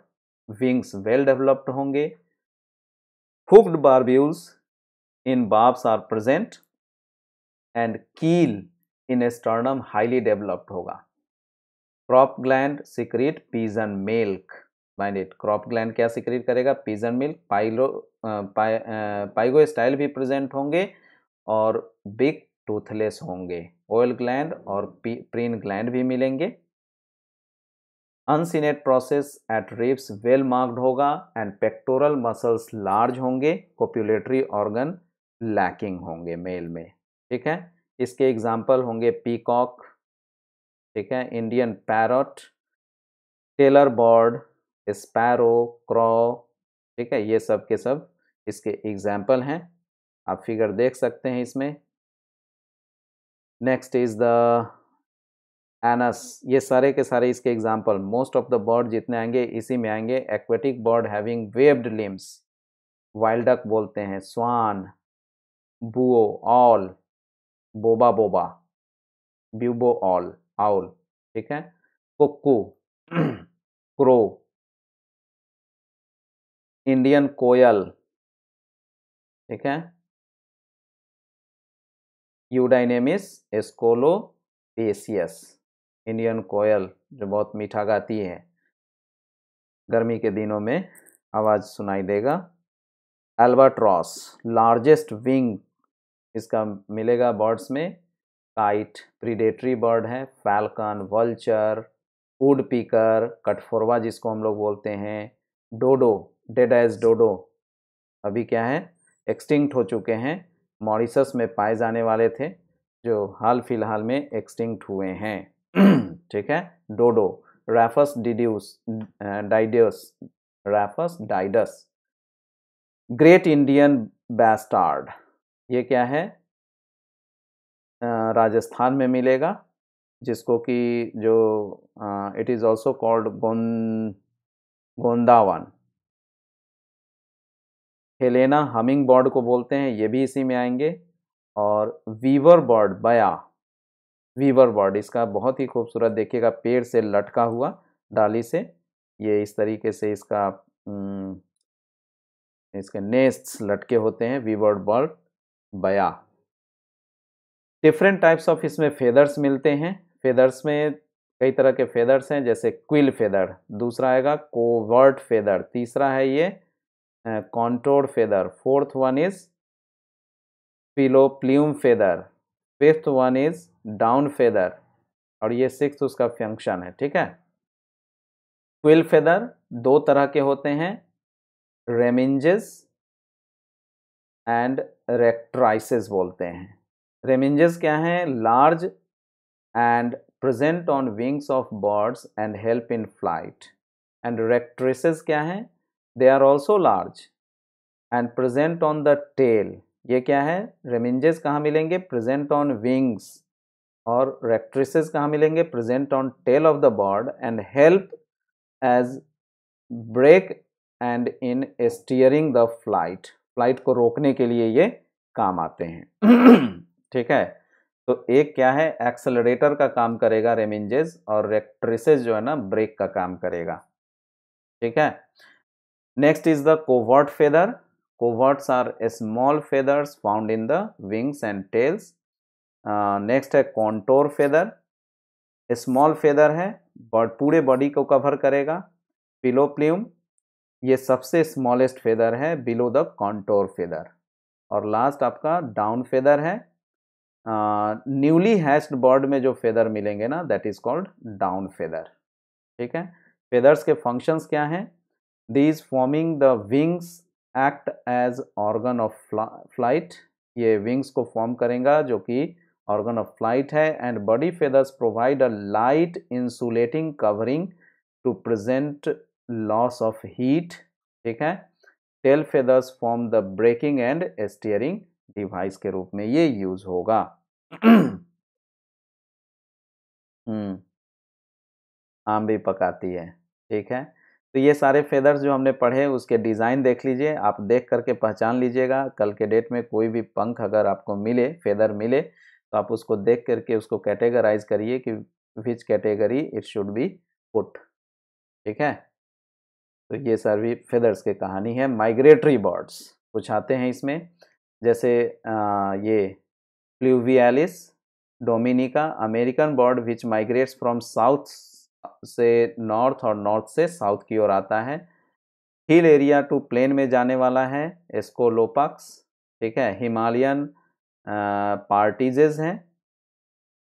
विंग्स वेल डेवलप्ड होंगे। Hooked barbules in barbs are present and keel in sternum highly developed होगा। Crop gland secrete pigeon milk it crop gland क्या सिक्रीट करेगा? पीजन मिल्क पाइलो पाइ, पाइगो स्टाइल भी present होंगे और बिग टूथलेस होंगे। ऑयल ग्लैंड और प्रीन ग्लैंड भी मिलेंगे। Uncinate process at ribs well marked होगा एंड पेक्टोरल मसल्स लार्ज होंगे। कोपुलेटरी ऑर्गन लैकिंग होंगे मेल में। ठीक है? इसके एग्ज़ाम्पल होंगे पीकॉक ठीक है? Indian parrot tailor bird sparrow, crow, ठीक है, ये सब के सब इसके एग्ज़ाम्पल हैं। आप फिगर देख सकते हैं इसमें। Next is the Anas. ये सारे के सारे इसके example. Most of the bird जितने आएँगे, इसी में आएँगे। Aquatic bird having webbed limbs. Wild duck बोलते हैं। स्वान, बुओ, ऑल, बोबा बोबा, ब्यूबो ऑल, आउल, ठीक है? कुक्कू क्रो इंडियन कोयल, ठीक है? यूडाइनेमिस एस्कोलो एस्कोलोपेसियस इंडियन कोयल, जो बहुत मीठा गाती है। गर्मी के दिनों में आवाज़ सुनाई देगा। एल्बाट्रॉस लार्जेस्ट विंग इसका मिलेगा बर्ड्स में। काइट प्रीडेटरी बर्ड है। फैल्कन वल्चर वुड पीकर कटफोरवा जिसको हम लोग बोलते हैं। Dodo dead as dodo. अभी क्या है? एक्सटिंक्ट हो चुके हैं। मॉरिसस में पाए जाने वाले थे, जो हाल फ़िलहाल में एक्सटिंक्ट हुए हैं। ठीक है? Dodo. Raphus didus didius Raphus didus great Indian bustard ये क्या है? राजस्थान में मिलेगा, जिसको कि जो इट इज़ ऑल्सो कॉल्ड गोन गोंदावन हेलेना हमिंग बर्ड को बोलते हैं, ये भी इसी में आएँगे। और वीवर बर्ड बया। वीवर बर्ड इसका बहुत ही खूबसूरत, देखिएगा, पेड़ से लटका हुआ डाली से। ये इस तरीके से इसका इसके नेस्ट्स लटके होते हैं वीवर बर्ड बया। डिफरेंट टाइप्स ऑफ़ इसमें फेदर्स मिलते हैं। फेदर्स में कई तरह के फेदर्स हैं, जैसे क्विल फेदर दूसरा आएगा कोवर्ट फेदर तीसरा है ये contour feather fourth one is filoplume feather fifth one is down feather और ये सिक्स उसका फ़ंक्शन है, ठीक है? क्विल फेदर दो तरह के होते हैं रेमिंजेस एंड रेक्ट्राइसिस बोलते हैं। रेमिंजेस क्या हैं? Large and present on wings of birds and help in flight and rectrices क्या हैं? They are also large and present on the tail ये क्या है? रेमिंजेस कहाँ मिलेंगे? प्रेजेंट ऑन विंग्स और रेक्ट्रेसेस कहाँ मिलेंगे? Present on tail of the bird and help as brake and in steering the flight flight को रोकने के लिए ये काम आते हैं। ठीक है? तो एक क्या है? एक्सेलरेटर का काम करेगा रेमिंजेस और रेक्ट्रेसेस जो है ना ब्रेक का काम करेगा। ठीक है? Next is the covert feather coverts are small feathers found in the wings and tails next है कॉन्टोर फेदर स्मॉल फेदर है बट पूरे बॉडी को कवर करेगा. पिलोप्ल्यूम ये सबसे स्मॉलेस्ट फेदर है बिलो द कॉन्टोर फेदर और लास्ट आपका डाउन फेदर है. न्यूली हैस्ड बर्ड में जो फेदर मिलेंगे ना that is called down feather ठीक है? फेदर्स के फ़ंक्शंस क्या हैं? These forming the wings act as organ of flight ये विंग्स को फॉर्म करेगा जो कि ऑर्गन ऑफ़ फ़्लाइट है and body feathers provide a light insulating covering to present loss of heat ठीक है? Tail feathers form the braking and steering device के रूप में ये यूज़ होगा। हम्म। आम भी पकाती है। ठीक है? तो ये सारे फेदर्स जो हमने पढ़े उसके डिज़ाइन देख लीजिए। आप देख करके पहचान लीजिएगा कल के डेट में कोई भी पंख अगर आपको मिले फेदर मिले तो आप उसको देख करके उसको कैटेगराइज करिए कि which category it should be put ठीक है? तो ये सारी फेदर्स की कहानी है। माइग्रेटरी बर्ड्स कुछ आते हैं इसमें। जैसे आ, ये Pluvialis dominica American bird which migrates from south से नॉर्थ और नॉर्थ से साउथ की ओर आता है। हिल एरिया टू प्लेन में जाने वाला है, एस्कोलोपक्स, ठीक है, हिमालयन पार्टीजेज हैं।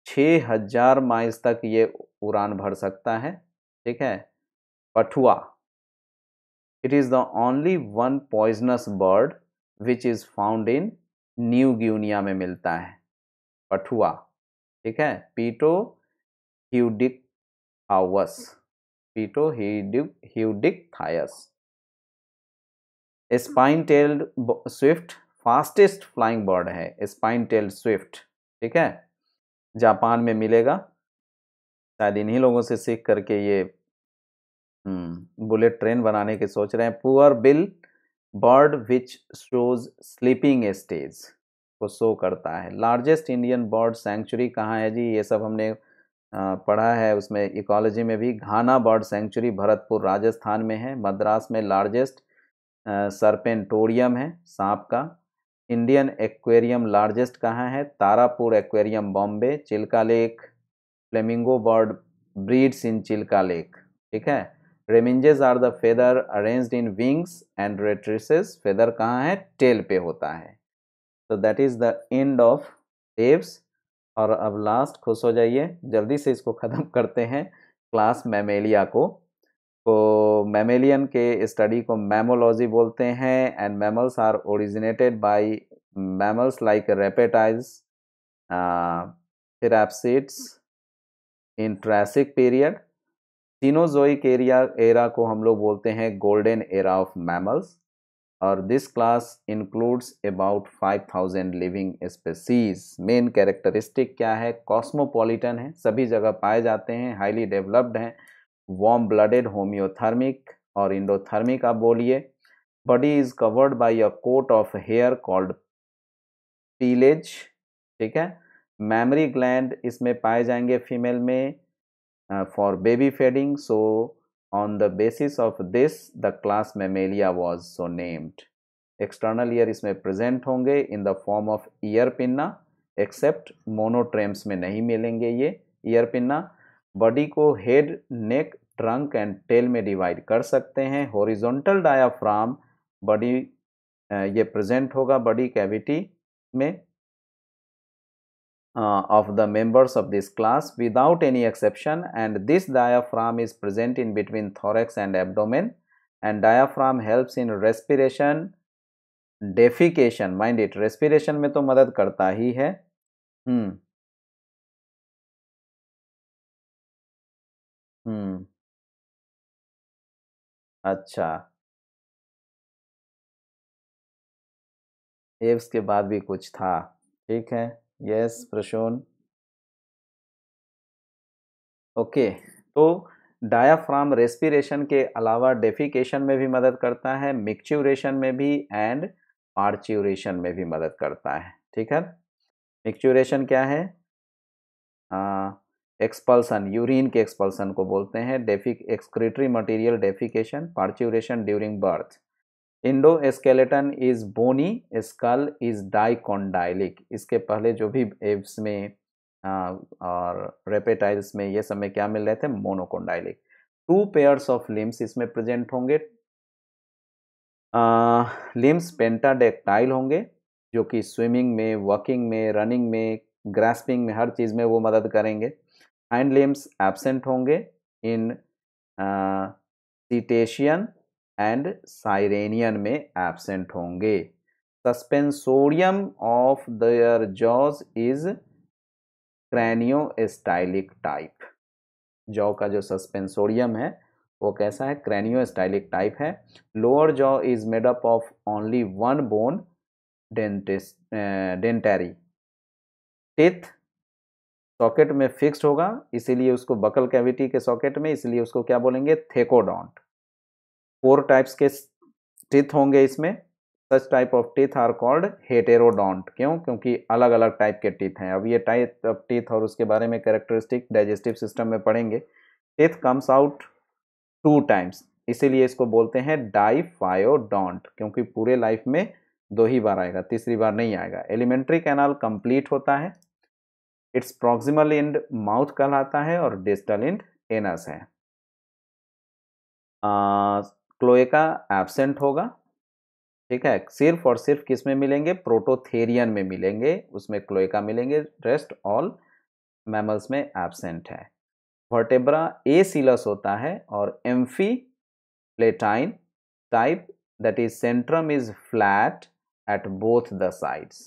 छः हज़ार माइल्स तक ये उड़ान भर सकता है, ठीक है, पठुआ। It is the only one poisonous bird which is found in New Guinea में मिलता है, पठुआ, ठीक है पीटो ह्यूडिक पीटो ह्यूडिक Thais spine tailed swift fastest flying bird है. स्पाइन टेल्ड स्विफ्ट ठीक है? जापान में मिलेगा। शायद इन्हीं लोगों से सीख करके ये बुलेट ट्रेन बनाने के सोच रहे हैं। Poorwill bird which shows sleeping stage को शो करता है। लार्जेस्ट इंडियन बर्ड सेंचुरी कहाँ है जी? ये सब हमने पढ़ा है। उसमें इकोलॉजी में भी घाना बर्ड सेंचुरी भरतपुर राजस्थान में है। मद्रास में लार्जेस्ट सरपेंटोरियम है सांप का। इंडियन एक्वेरियम लार्जेस्ट कहाँ है? Tarapur aquarium Bombay, Chilka lake. Flamingo bird breeds in Chilka lake. ठीक है? Remiges are the feather arranged in wings and rectrices. Feather कहाँ है? टेल पे होता है। तो that is the end of aves और अब लास्ट खुश हो जाइए। जल्दी से इसको ख़त्म करते हैं क्लास मेमेलिया को। तो मेमेलियन के स्टडी को मैमोलॉजी बोलते हैं and mammals are originated by mammals like reptiles therapsids in Triassic period Cenozoic area era को हम लोग बोलते हैं गोल्डन एरा ऑफ़ मैमल्स और this class includes about 5000 living species main characteristic क्या है? कॉस्मोपॉलिटन है, सभी जगह पाए जाते हैं हाईली डेवलप्ड हैं। वार्म ब्लडेड होम्योथर्मिक और इंडोथर्मिक आप बोलिए। Body is covered by a coat of hair called pelage ठीक है? मेमरी ग्लैंड इसमें पाए जाएँगे फीमेल में for baby feeding feeding. On the basis of this the class Mammalia was so named. External ear इसमें present होंगे in the form of ear pinna except monotremes में नहीं मिलेंगे ये ear pinna. बॉडी को head neck trunk and tail में divide कर सकते हैं हॉरिजॉन्टल डायाफ्राम बॉडी ये प्रेजेंट होगा बॉडी कैविटी में uh, of the members of this class without any exception and this diaphragm is present in between thorax and abdomen and diaphragm helps in respiration defecation mind it respiration में तो मदद करता ही है हम्म हम्म अच्छा Aves के बाद भी कुछ था ठीक है यस प्रशोन ओके तो डायाफ्राम रेस्पिरेशन के अलावा डेफिकेशन में भी मदद करता है मिक्चूरेशन में भी एंड पार्च्यूरेशन में भी मदद करता है, ठीक है? मिक्चूरेशन क्या है? एक्सपल्सन यूरिन के एक्सपल्सन को बोलते हैं डेफिक excretory material defecation parturition during birth endoskeleton is bony skull is dicondylic इसके पहले जो भी एव्स में आ, और रेपेटाइल्स में ये सब में क्या मिल रहे थे? Monocondylic two pairs of limbs इसमें प्रेजेंट होंगे। लिम्स पेंटाडेक्टाइल होंगे जो कि स्विमिंग में वॉकिंग में रनिंग में ग्रास्पिंग में हर चीज़ में वो मदद करेंगे। हाइंड लिम्स एबसेंट होंगे इन सीटेशियन एंड साइरेनियन में एबसेंट होंगे। Suspensorium of the jaws is craniostylic type. Jaw का जो सस्पेंसोरियम है, वो कैसा है? क्रैनियो स्टाइलिक टाइप है। Lower jaw is made up of only one bone dentis dentary. Teeth socket में फिक्स्ड होगा, इसीलिए उसको बकल कैविटी के सॉकेट में, इसलिए उसको क्या बोलेंगे? थेकोडोंट फोर टाइप्स के टिथ होंगे इसमें। Such type of teeth are called heterodont क्यों? क्योंकि अलग अलग टाइप के टीथ हैं। अब ये टाइप ऑफ़ टीथ और उसके बारे में कैरेक्टरिस्टिक डाइजेस्टिव सिस्टम में पढ़ेंगे। Teeth comes out two times. इसीलिए इसको बोलते हैं डाइफायोडोंट क्योंकि पूरे लाइफ में दो ही बार आएगा, तीसरी बार नहीं आएगा। एलिमेंट्री कैनाल कंप्लीट होता है, इट्स प्रॉक्सिमल इंड माउथ कहलाता है और डिस्टल इंड एनस है। क्लोएका एबसेंट होगा। ठीक है? सिर्फ़ और सिर्फ़ किसमें मिलेंगे? प्रोटोथेरियन में मिलेंगे। उसमें क्लोएका मिलेंगे। रेस्ट ऑल मैमल्स में एबसेंट है। वर्टेब्रा ए सीलस होता है और amphiplatyan type that is centrum is flat at both the sides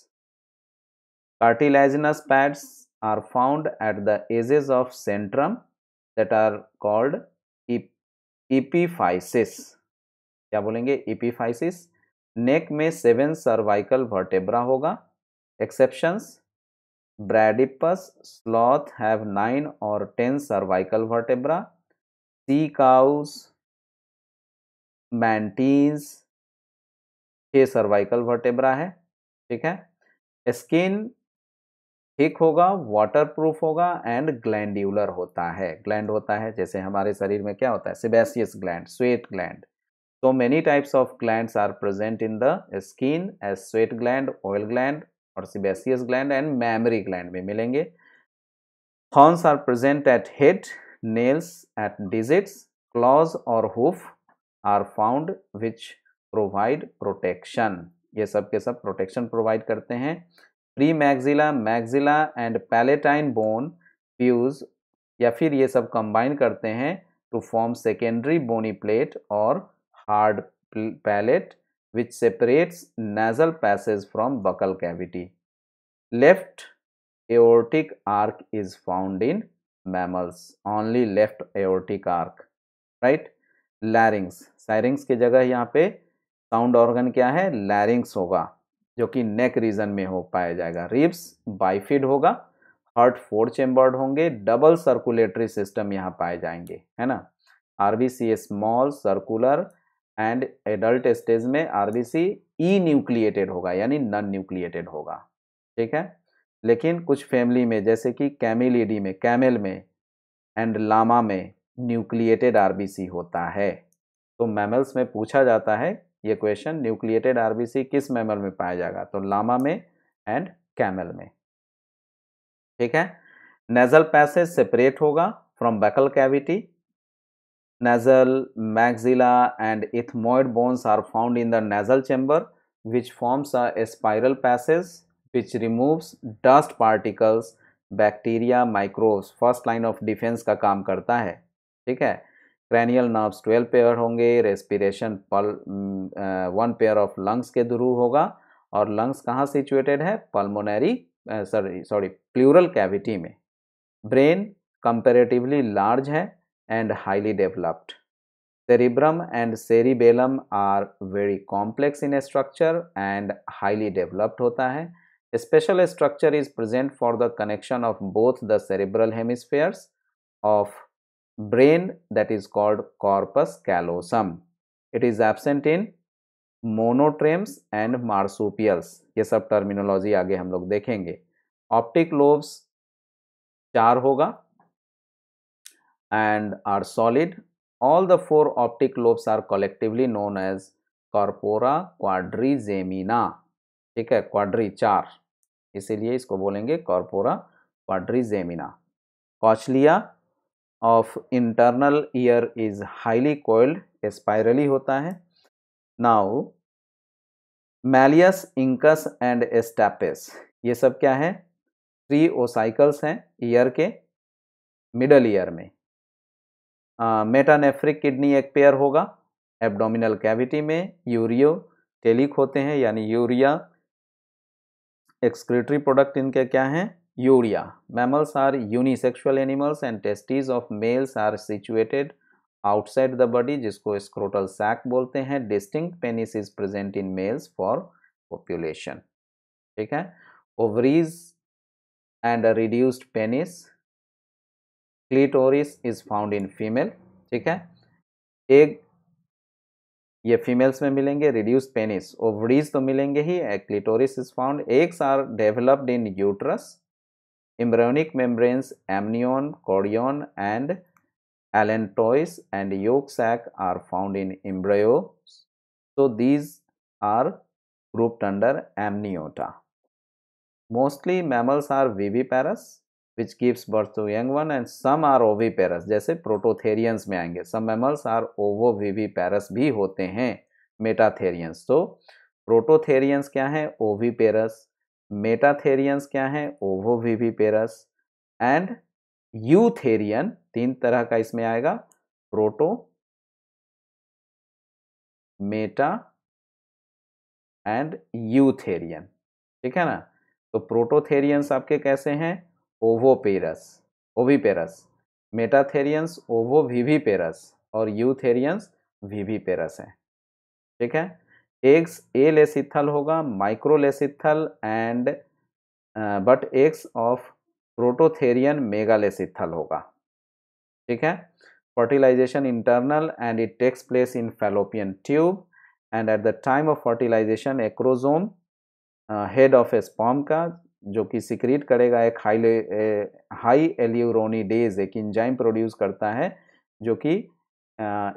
cartilaginous pads are found at the edges of centrum that are called epiphysis क्या बोलेंगे? Epiphysis? Neck में seven cervical vertebra होगा. Exceptions Bradypus sloth have nine और ten cervical vertebra sea cows manatees छह cervical vertebra है, ठीक है? Skin thick होगा वाटर प्रूफ होगा एंड ग्लैंड्यूलर होता है। ग्लैंड होता है, जैसे हमारे शरीर में क्या होता है? Sebaceous gland sweat gland So many types of glands are present in the skin as sweat gland, oil gland or sebaceous gland and mammary gland में मिलेंगे Horns are present at head, nails at digits, claws or hoof are found which provide protection. ये सब के सब protection provide करते हैं premaxilla maxilla and palatine bone fuse या फिर ये सब कंबाइन करते हैं to form secondary bony plate और hard palate which separates nasal passage from buccal cavity. Left aortic arc is found in mammals, only left aortic arc, right? Larynx, syrinx की जगह यहाँ पे साउंड ऑर्गन क्या है लैरिंग्स होगा जो कि नेक रीजन में हो पाया जाएगा रिब्स बाइफिड होगा हार्ट फोर चेम्बर्ड होंगे डबल सर्कुलेटरी सिस्टम यहाँ पाए जाएँगे है ना RBC small circular and adult stage में आरबीसी ई न्यूक्लिएटेड होगा, यानी नन न्यूक्लिएटेड होगा। ठीक है? लेकिन कुछ फैमिली में, जैसे कि कैमिलीडी में, कैमेल में एंड लामा में न्यूक्लिएटेड आरबीसी होता है। तो मैमल्स में पूछा जाता है, ये क्वेश्चन, न्यूक्लिएटेड आरबीसी किस मैमल में पाया जाएगा? तो लामा में एंड कैमल में। ठीक है? नेजल पैसेज सेपरेट होगा from buccal cavity nasal, maxilla and ethmoid bones are found in the nasal chamber which forms a a spiral passage which removes dust particles, bacteria, microbes. First line of defense का काम करता है ठीक है cranial nerves 12 pair होंगे respiration पल one pair of lungs के through होगा और लंग्स कहाँ सिचुएटेड है pulmonary sorry sorry pleural cavity में ब्रेन कंपेरेटिवली लार्ज है and highly developed. Cerebrum and cerebellum are very complex in structure and highly developed hota hai. A special structure is present for the connection of both the cerebral hemispheres of brain that is called corpus callosum. It is absent in monotremes and marsupials. ये सब terminology आगे हम लोग देखेंगे optic lobes चार होगा and are solid. All the four optic lobes are collectively known as corpora quadrigemina. ठीक है? क्वाड्री चार इसीलिए इसको बोलेंगे corpora quadrigemina cochlea of internal ear is highly coiled spirally होता है। Now malleus incus and stapes ये सब क्या है? थ्री ओसाइकल्स हैं ईयर के मिडल ईयर में। मेटानेफ्रिक किडनी एक पेयर होगा, एब्डोमिनल कैविटी में यूरियो, टेलिक होते हैं, यानी यूरिया। एक्सक्रीटरी प्रोडक्ट इनके क्या हैं? Urea. Mammals are unisexual animals and testes of males are situated outside the body, जिसको स्क्रोटल सैक बोलते हैं। Distinct penis is present in males for population. ठीक है? Ovaries and a reduced penis. Clitoris is found in female ठीक है? एक, ये females में मिलेंगे रिड्यूस पेनिस ओवरीज तो मिलेंगे ही clitoris is found eggs are developed in uterus embryonic membranes amnion कॉडियोन and allantois and yolk sac are found in embryo so these are grouped under Amniota mostly mammals are viviparous which gives birth to young one, and some are oviparous, जैसे prototherians में आएँगे। Some some mammals are ovoviviparous भी होते हैं मेटाथेरियंस तो prototherians क्या है? Oviparous मेटाथेरियंस क्या है? ओवोविविपेरस एंड यूथेरियन तीन तरह का इसमें आएगा प्रोटो मेटा एंड यूथेरियन ठीक है ना? तो प्रोटोथेरियंस आपके कैसे हैं? ओवोपेरस ओविपेरस मेटाथेरियंस ओवोविविपेरस और यूथेरियंस विविपेरस है। ठीक है? एग्स ए लेसिथल होगा microlecithal and but eggs of prototherian megalecithal होगा। ठीक है? Fertilisation internal and it takes place in fallopian tube and at the time of fertilisation acrosome head of a sperm का जो कि सिक्रीट करेगा एक हाई हाई एल्यूरोनीडेज एक इंजाइम प्रोड्यूस करता है जो कि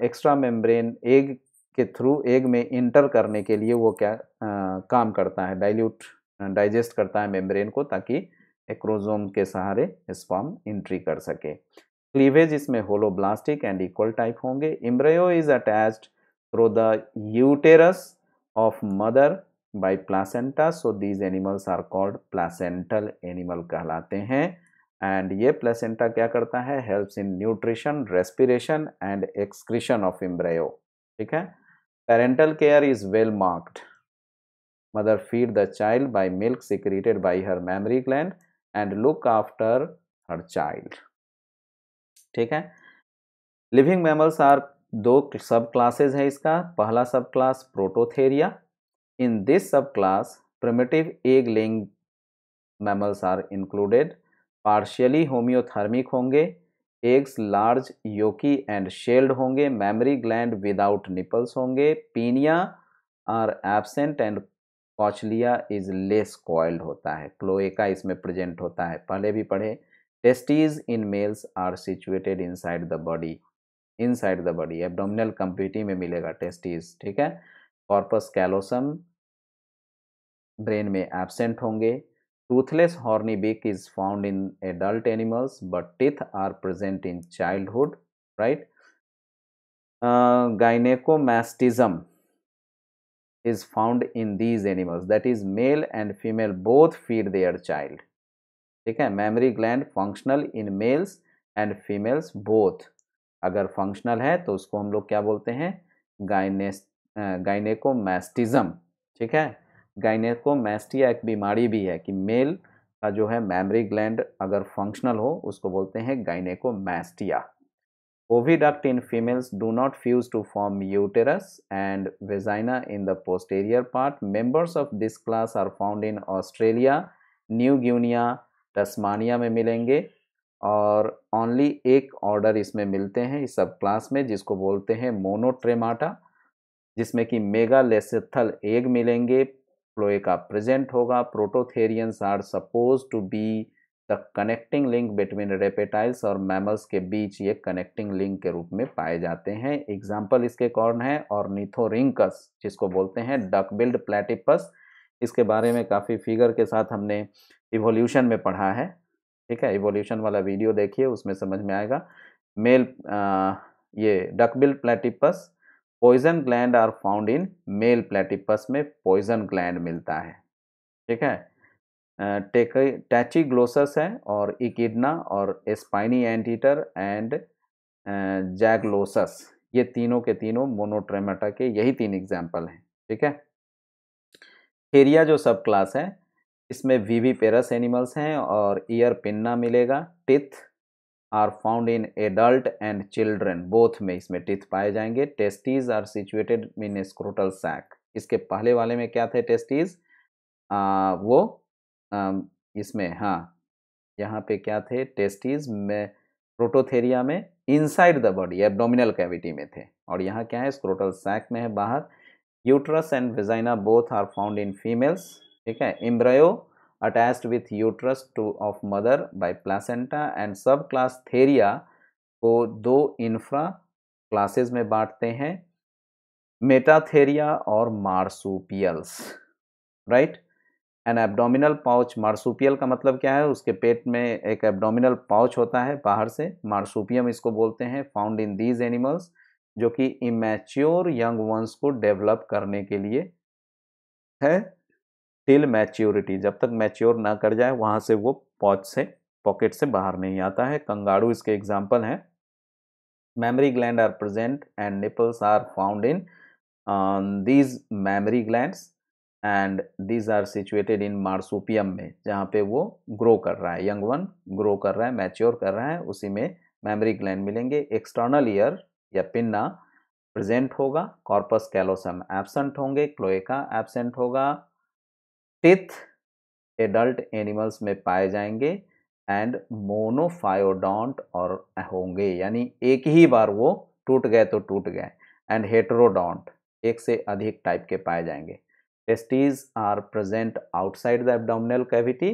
एक्स्ट्रा मेम्ब्रेन एग के थ्रू एग में इंटर करने के लिए वो क्या आ, काम करता है डाइल्यूट डाइजेस्ट करता है मेम्ब्रेन को ताकि एक्रोजोम के सहारे स्पॉम एंट्री कर सके। क्लीवेज इसमें होलोब्लास्टिक एंड इक्वल टाइप होंगे। Embryo is attached through the uterus of mother by placenta so these animals are called placental animal कहलाते हैं. एंड ये प्लेसेंटा क्या करता है? Helps in nutrition respiration and excretion of embryo ठीक है? Parental care is well marked. Mother feed the child by milk secreted by her mammary gland and look after her child. ठीक है? Living mammals are दो सब classes है इसका. पहला subclass Prototheria subclass primitive egg laying mammals are included partially homeothermic होंगे eggs large yolky and shelled होंगे mammary gland without nipples होंगे pinna are absent and cochlea is less coiled होता है क्लोएका इसमें प्रेजेंट होता है पहले भी पढ़े testes in males are situated inside the body inside the body abdominal कंप्लीटी में मिलेगा टेस्टीज ठीक है कॉर्पस कैलोसम ब्रेन में एबसेंट होंगे। Toothless horny beak is found in adult animals but teeth are present in childhood right gynaecomastism is found in these animals that is male and female both feed their child ठीक है? Mammary gland functional in males and females both अगर functional है तो उसको हम लोग क्या बोलते हैं? गाइनेस्ट गाइनेकोमैस्टिज्म ठीक है? गाइनेकोमेस्टिया एक बीमारी भी है कि मेल का जो है मेमरी ग्लैंड अगर फंक्शनल हो, उसको बोलते हैं gynaecomastia oviduct in females do not fuse to form uterus and vagina in the posterior part members of this class are found in Australia New Guinea Tasmania में मिलेंगे और ओनली एक order इसमें मिलते हैं इस सब क्लास में जिसको बोलते हैं मोनोट्रेमाटा जिसमें कि मेगा लेसेथल एग मिलेंगे। क्लोएका प्रेजेंट होगा। Prototherians are suppose to be the connecting link between reptiles और मैमल्स के बीच ये कनेक्टिंग लिंक के रूप में पाए जाते हैं। एग्ज़ाम्पल इसके कौन है और निथोरिंकस जिसको बोलते हैं डकबिल्ड प्लेटिपस। इसके बारे में काफ़ी फिगर के साथ हमने इवोल्यूशन में पढ़ा है। ठीक है इवोल्यूशन वाला वीडियो देखिए उसमें समझ में आएगा। मेल आ, ये duckbilled platypus poison gland are found in male platypus में पॉइजन ग्लैंड मिलता है। ठीक है? टैची ग्लोसस है और इकिडना और स्पाइनी एंटीटर एंड जैगलोसस ये तीनों के तीनों मोनोट्रेमाटा के यही तीन एग्ज़ाम्पल हैं। ठीक है? एरिया जो सब क्लास है, इसमें वीवी पेरस एनिमल्स हैं और ईयर पिन्ना मिलेगा teeth are found in adult and children both में इसमें टिथ पाए जाएँगे। Testes are situated in scrotal sac इसके पहले वाले में क्या थे टेस्टीज आ, वो आ, इसमें हाँ। यहाँ पे क्या थे? टेस्टीज में प्रोटोथेरिया में inside the body abdominal cavity में थे। और यहाँ क्या है? स्क्रोटल सैक में है बाहर। Uterus and vagina both are found in females ठीक है? Embryo with uterus to of mother by placenta and subclass Theria को दो इंफ्रा क्लासेस में बांटते हैं मेटाथेरिया और marsupials right an abdominal pouch marsupial का मतलब क्या है? उसके पेट में एक एब्डोमिनल पाउच होता है बाहर से मार्सूपियम इसको बोलते हैं फाउंड इन दीज एनिमल्स जो कि इमेच्योर यंग वंस को डेवलप करने के लिए है। टिल मैच्योरिटी जब तक मैच्योर ना कर जाए, वहाँ से वो पॉच से पॉकेट से बाहर नहीं आता है। कंगारू इसके एग्ज़ाम्पल हैं। Memory gland are present and nipples are found in these these gland and these are situated in marsupium में, जहाँ पे वो ग्रो कर रहा है। यंग वन ग्रो कर रहा है मैच्योर कर रहा है, उसी में मेमरी ग्लैंड मिलेंगे। एक्सटर्नल ईयर या पिन्ना प्रेजेंट होगा। कॉर्पस कैलोसम एबसेंट होंगे। क्लोएका एबसेंट होगा। टिथ एडल्ट एनिमल्स में पाए जाएँगे एंड मोनोफायोडोंट और होंगे, यानी एक ही बार वो टूट गए तो टूट गए एंड हेटरोडोंट एक से अधिक टाइप के पाए जाएँगे। Testes are present outside the abdominal cavity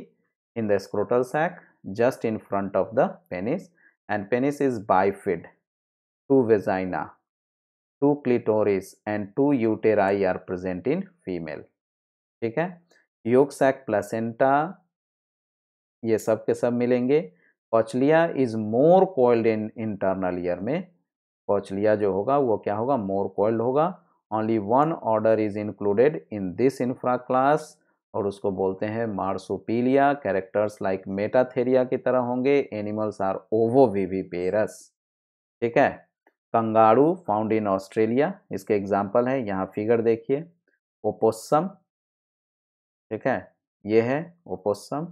in the scrotal sac, just in front of the penis, and penis is bifid, two vagina, two clitoris, and two uteri are present in female. ठीक है? Yolk sac placenta, ये सब के सब मिलेंगे। Cochlea is more coiled in internal ear में। Cochlea जो होगा, वो क्या होगा? मोर कोल्ड होगा। Only one order is included in this infraclass और उसको बोलते हैं मार्सोपीलिया। कैरेक्टर्स लाइक मेटाथेरिया की तरह होंगे। Animals are ovoviviparous. ठीक है? कंगारू फाउंड इन ऑस्ट्रेलिया, इसके एग्ज़ाम्पल है। यहाँ फिगर देखिए। ओपोसम ठीक है? ये है opossum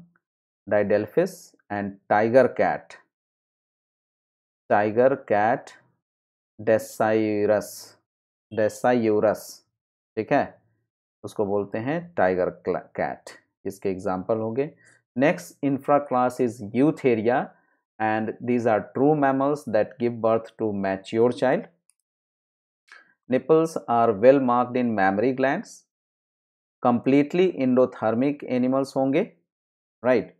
Didelphis and tiger cat tiger cat Dasyurus Dasyurus ठीक है? उसको बोलते हैं टाइगर कैट इसके एग्ज़ाम्पल हो गए next infraclass is Eutheria and these are true mammals that give birth to mature child nipples are well marked in mammary glands. Completely endothermic animals होंगे right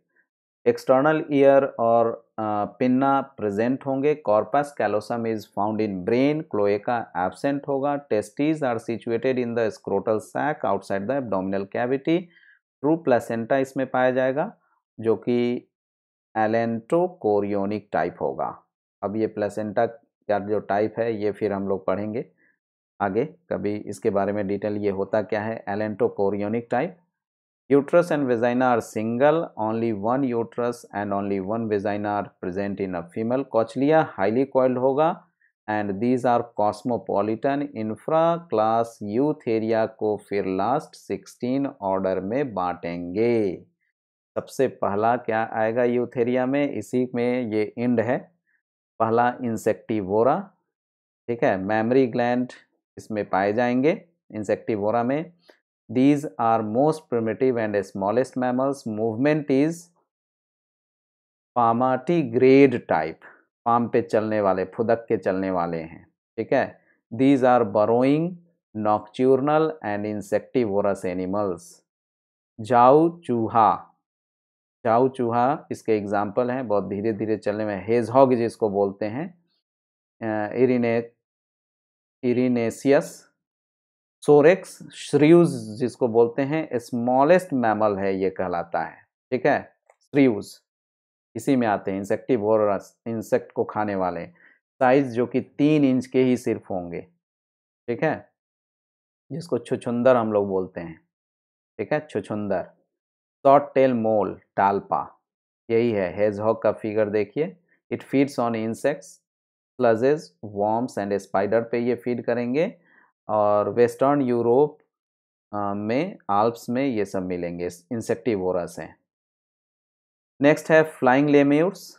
external ear और pinna present होंगे। Corpus callosum is found in brain cloaca absent होगा। Testes are situated in the scrotal sac outside the abdominal cavity true placenta इसमें पाया जाएगा, जो कि allantochorionic type होगा। अब ये प्लेसेंटा का जो टाइप है, ये फिर हम लोग पढ़ेंगे। आगे। कभी इसके बारे में डिटेल ये होता क्या है? Allantochorionic type. Uterus and vagina are single, only one uterus and only one vagina are present in a female. Cochlea highly coiled होगा। And these are cosmopolitan infraclass Eutheria को फिर लास्ट सिक्सटीन ऑर्डर में बांटेंगे। सबसे पहला क्या आएगा Eutheria में? इसी में ये इंड है। पहला इंसेक्टिवोरा, ठीक है? मैमरी ग्लैंड इसमें पाए जाएँगे इंसेक्टिवोरा में। These are most primitive and smallest mammals. Movement is grade type palm पे चलने वाले, फुदक के चलने वाले हैं, ठीक है? These are burrowing nocturnal and insectivorous animals जाऊ चूहा जाऊ चूहा इसके एग्ज़ाम्पल हैं, बहुत धीरे धीरे चलने में हेजहॉग जिसको बोलते हैं इरिने इरिनेसियस सोरेक्स श्रीयूज जिसको बोलते हैं स्मॉलेस्ट मैमल है, ये कहलाता है। ठीक है? श्रीयूज इसी में आते हैं इंसेक्टिवोरस इंसेक्ट को खाने वाले। साइज़ जो कि तीन इंच के ही सिर्फ़ होंगे। ठीक है? जिसको छुछुंदर हम लोग बोलते हैं। ठीक है? छुछुंदर। शॉर्ट टेल मोल टालपा यही है। हेजहॉग का फिगर देखिए। It feeds on insects slugs worms and spider पे ये फ़ीड करेंगे और वेस्टर्न यूरोप में आल्प्स में ये सब मिलेंगे इंसेक्टिवोरस हैं। नेक्स्ट है फ्लाइंग लेम्यूर्स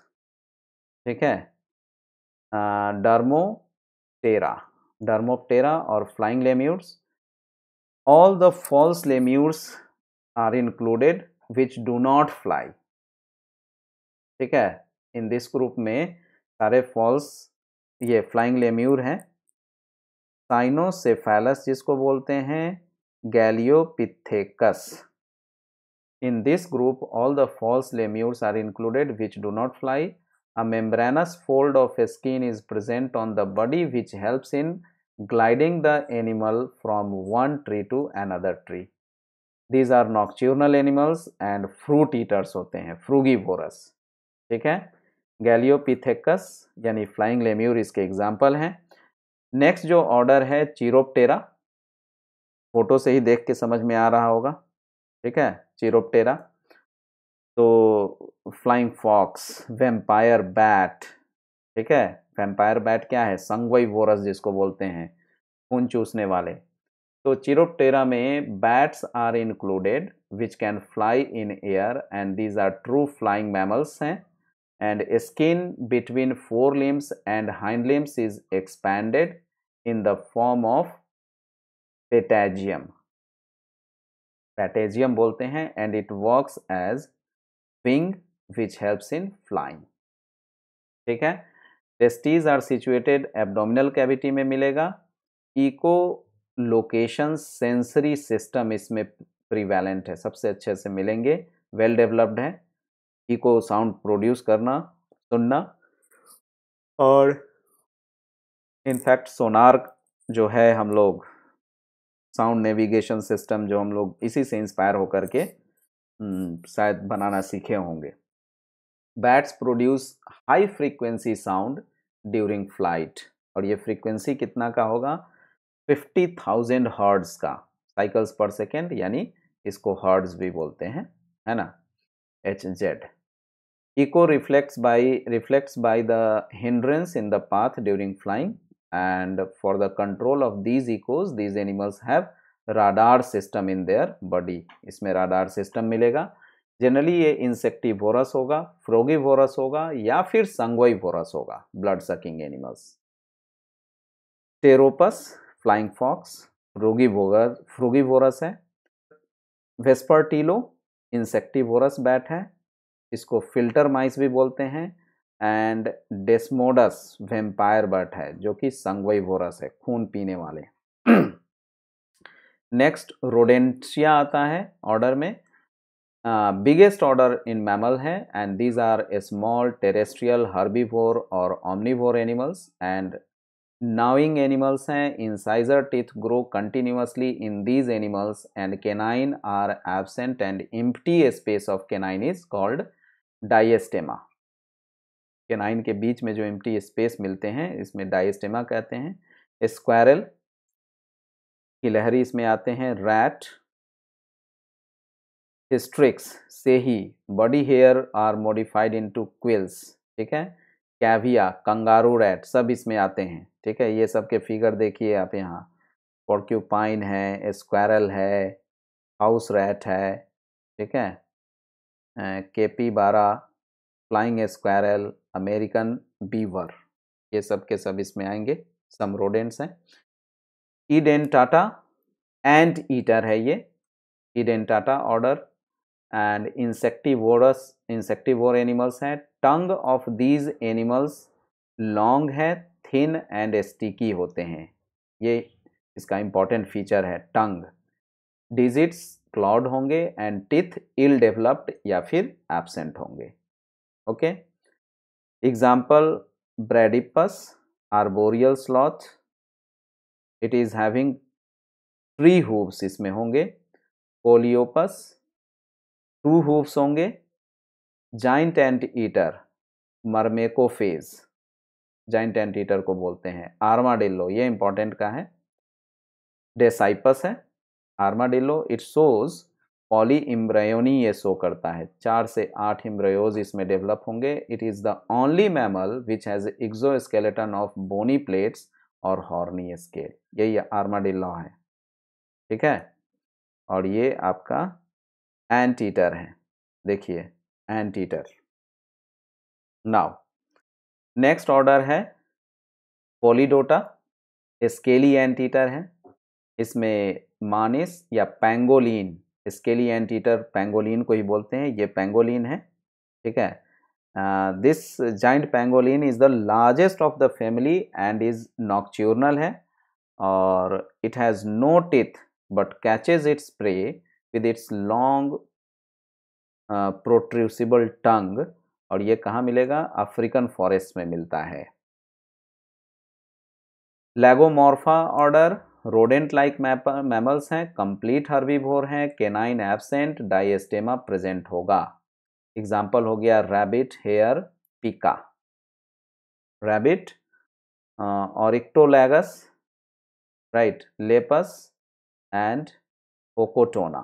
ठीक है? डर्मोटेरा डर्मोप्टेरा और flying lemurs all the false lemurs are included which do not fly ठीक है? इन दिस ग्रुप में सारे फॉल्स ये फ्लाइंग लेम्यूर हैं। साइनोसेफेलस जिसको बोलते हैं, Galeopithecus. In this group all the false lemurs are included which do not fly. A membranous fold of a skin is present on the body which helps in gliding the animal from one tree to another tree. These are nocturnal animals and fruit eaters होते हैं frugivorous ठीक है? Galeopithecus, यानी flying lemur इसके example हैं। Next जो order है, Chiroptera. Photo से ही देख के समझ में आ रहा होगा। ठीक है? चीरोपटेरा। तो फ्लाइंग फॉक्स, वेम्पायर बैट। ठीक है? वेम्पायर बैट क्या है? संगवई वोरस जिसको बोलते हैं। खून चूसने वाले। तो चिरोपटेरा में bats are included, which can fly in air, and these are true flying mammals हैं। And skin between forelimbs and hind limbs is expanded in the form of patagium. Patagium बोलते हैं and it works as wing which helps in flying. ठीक है testes are situated abdominal cavity में मिलेगा eco location sensory system इसमें प्रीवैलेंट है सबसे अच्छे से मिलेंगे वेल well डेवलप्ड है इको साउंड प्रोड्यूस करना सुनना और इनफैक्ट सोनार जो है हम लोग साउंड नेविगेशन सिस्टम जो हम लोग इसी से इंस्पायर होकर के हम्म, शायद बनाना सीखे होंगे। Bats produce high frequency sound during flight और ये फ्रीक्वेंसी कितना का होगा? फिफ्टी थाउज़ेंड हर्ड्स का। साइकिल्स पर सेकेंड यानी इसको हर्ड्स भी बोलते हैं है ना? H Z echo reflects by reflects by the hindrance in the path during flying and for the control of these echoes these animals have radar system in their body इसमें radar system मिलेगा generally ये insectivorous होगा frugivorous होगा या फिर sanguivorous होगा blood sucking animals Pteropus flying fox frugivorous frugivorous है Vespertilio insectivorous bat है इसको फ़िल्टर माइस भी बोलते हैं एंड डेस्मोडस वेम्पायर बर्ट है, जो कि संगवई वोरस है, खून पीने वाले नेक्स्ट रोडेंटिया आता है ऑर्डर में। बिगेस्ट ऑर्डर इन मैमल है and these are small terrestrial herbivore और omnivore animals and gnawing animals हैं incisor teeth grow continuously in these animals and canine are absent and empty space of canine is called diastema canine के बीच में जो empty space मिलते हैं, इसमें diastema कहते हैं। स्क्वायरल की लहरी इसमें आते हैं। रैट स्ट्रिक्स से ही body hair are modified into quills ठीक है? कैविया कंगारू रैट सब इसमें आते हैं, ठीक है? ये सब के फिगर देखिए आप यहाँ। पॉर्क्यूपाइन है स्क्वायरल है हाउस रैट है, ठीक है? के पी बारह फ्लाइंग स्क्वायरल अमेरिकन बीवर, ये सब के सब इसमें आएँगे सम रोडेंट्स हैं। ईडेन टाटा एंड ईटर है ये। Edentata order and insectivorous insectivore animals हैं। Tongue of these animals long है थिन एंड स्टिकी होते हैं। ये इसका इंपॉर्टेंट फीचर है टंग डिजिट्स क्लॉड होंगे एंड टिथ इल डेवलप्ड या फिर एबसेंट होंगे। Okay? Example Bradypus arboreal sloth it is having three hooves इसमें होंगे। पोलियोपस टू हूव्स होंगे। Giant anteater Myrmecophaga giant eater को बोलते हैं। आर्माडिल्लो ये इंपॉर्टेंट का है। डेसाइपस है। Armadillo it shows polyembryony ये शो करता है। चार से आठ इम्ब्रायोज इसमें डेवलप होंगे। It is the only mammal which has exoskeleton of bony plates और हॉर्नी स्केल यही आर्माडिलो है। ठीक है? और ये आपका एंटीटर है। देखिए एंटीटर नाउ नेक्स्ट ऑर्डर है पोलीडोटा स्केली एंटीटर है। इसमें मानिस या पैंगोलिन स्केली एंटीटर पेंगोलिन को ही बोलते हैं, ये पेंगोलिन है, ठीक है? This giant pangolin is the largest of the family and is nocturnal है, और it has no teeth but catches its prey with its long protrusible tongue और ये कहाँ मिलेगा? अफ्रीकन फॉरेस्ट में मिलता है। Lagomorpha order rodent like mammals हैं कंप्लीट हर्बीवोर हैं केनाइन एबसेंट डाइस्टेमा प्रेजेंट होगा। एग्ज़ाम्पल हो गया रैबिट हेयर पिका रैबिट और Oryctolagus right Lepus and Ochotona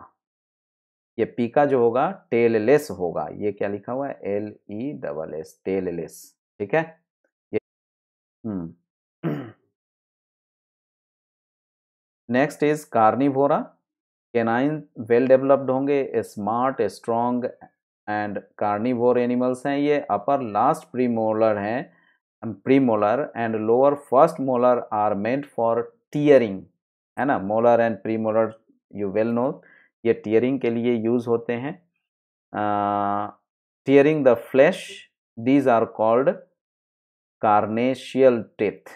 ये पीका जो होगा टेललेस होगा। ये क्या लिखा हुआ है? L E double S tailless ठीक है? ये हम्म। Next is Carnivora canine well developed होंगे smart strong and carnivore animals हैं ये। अपर लास्ट प्री मोलर हैं premolar and lower first molar are meant for tearing है ना? Molar and premolar you well know ये टीयरिंग के लिए use होते हैं। Tearing the flesh these are called carnassial teeth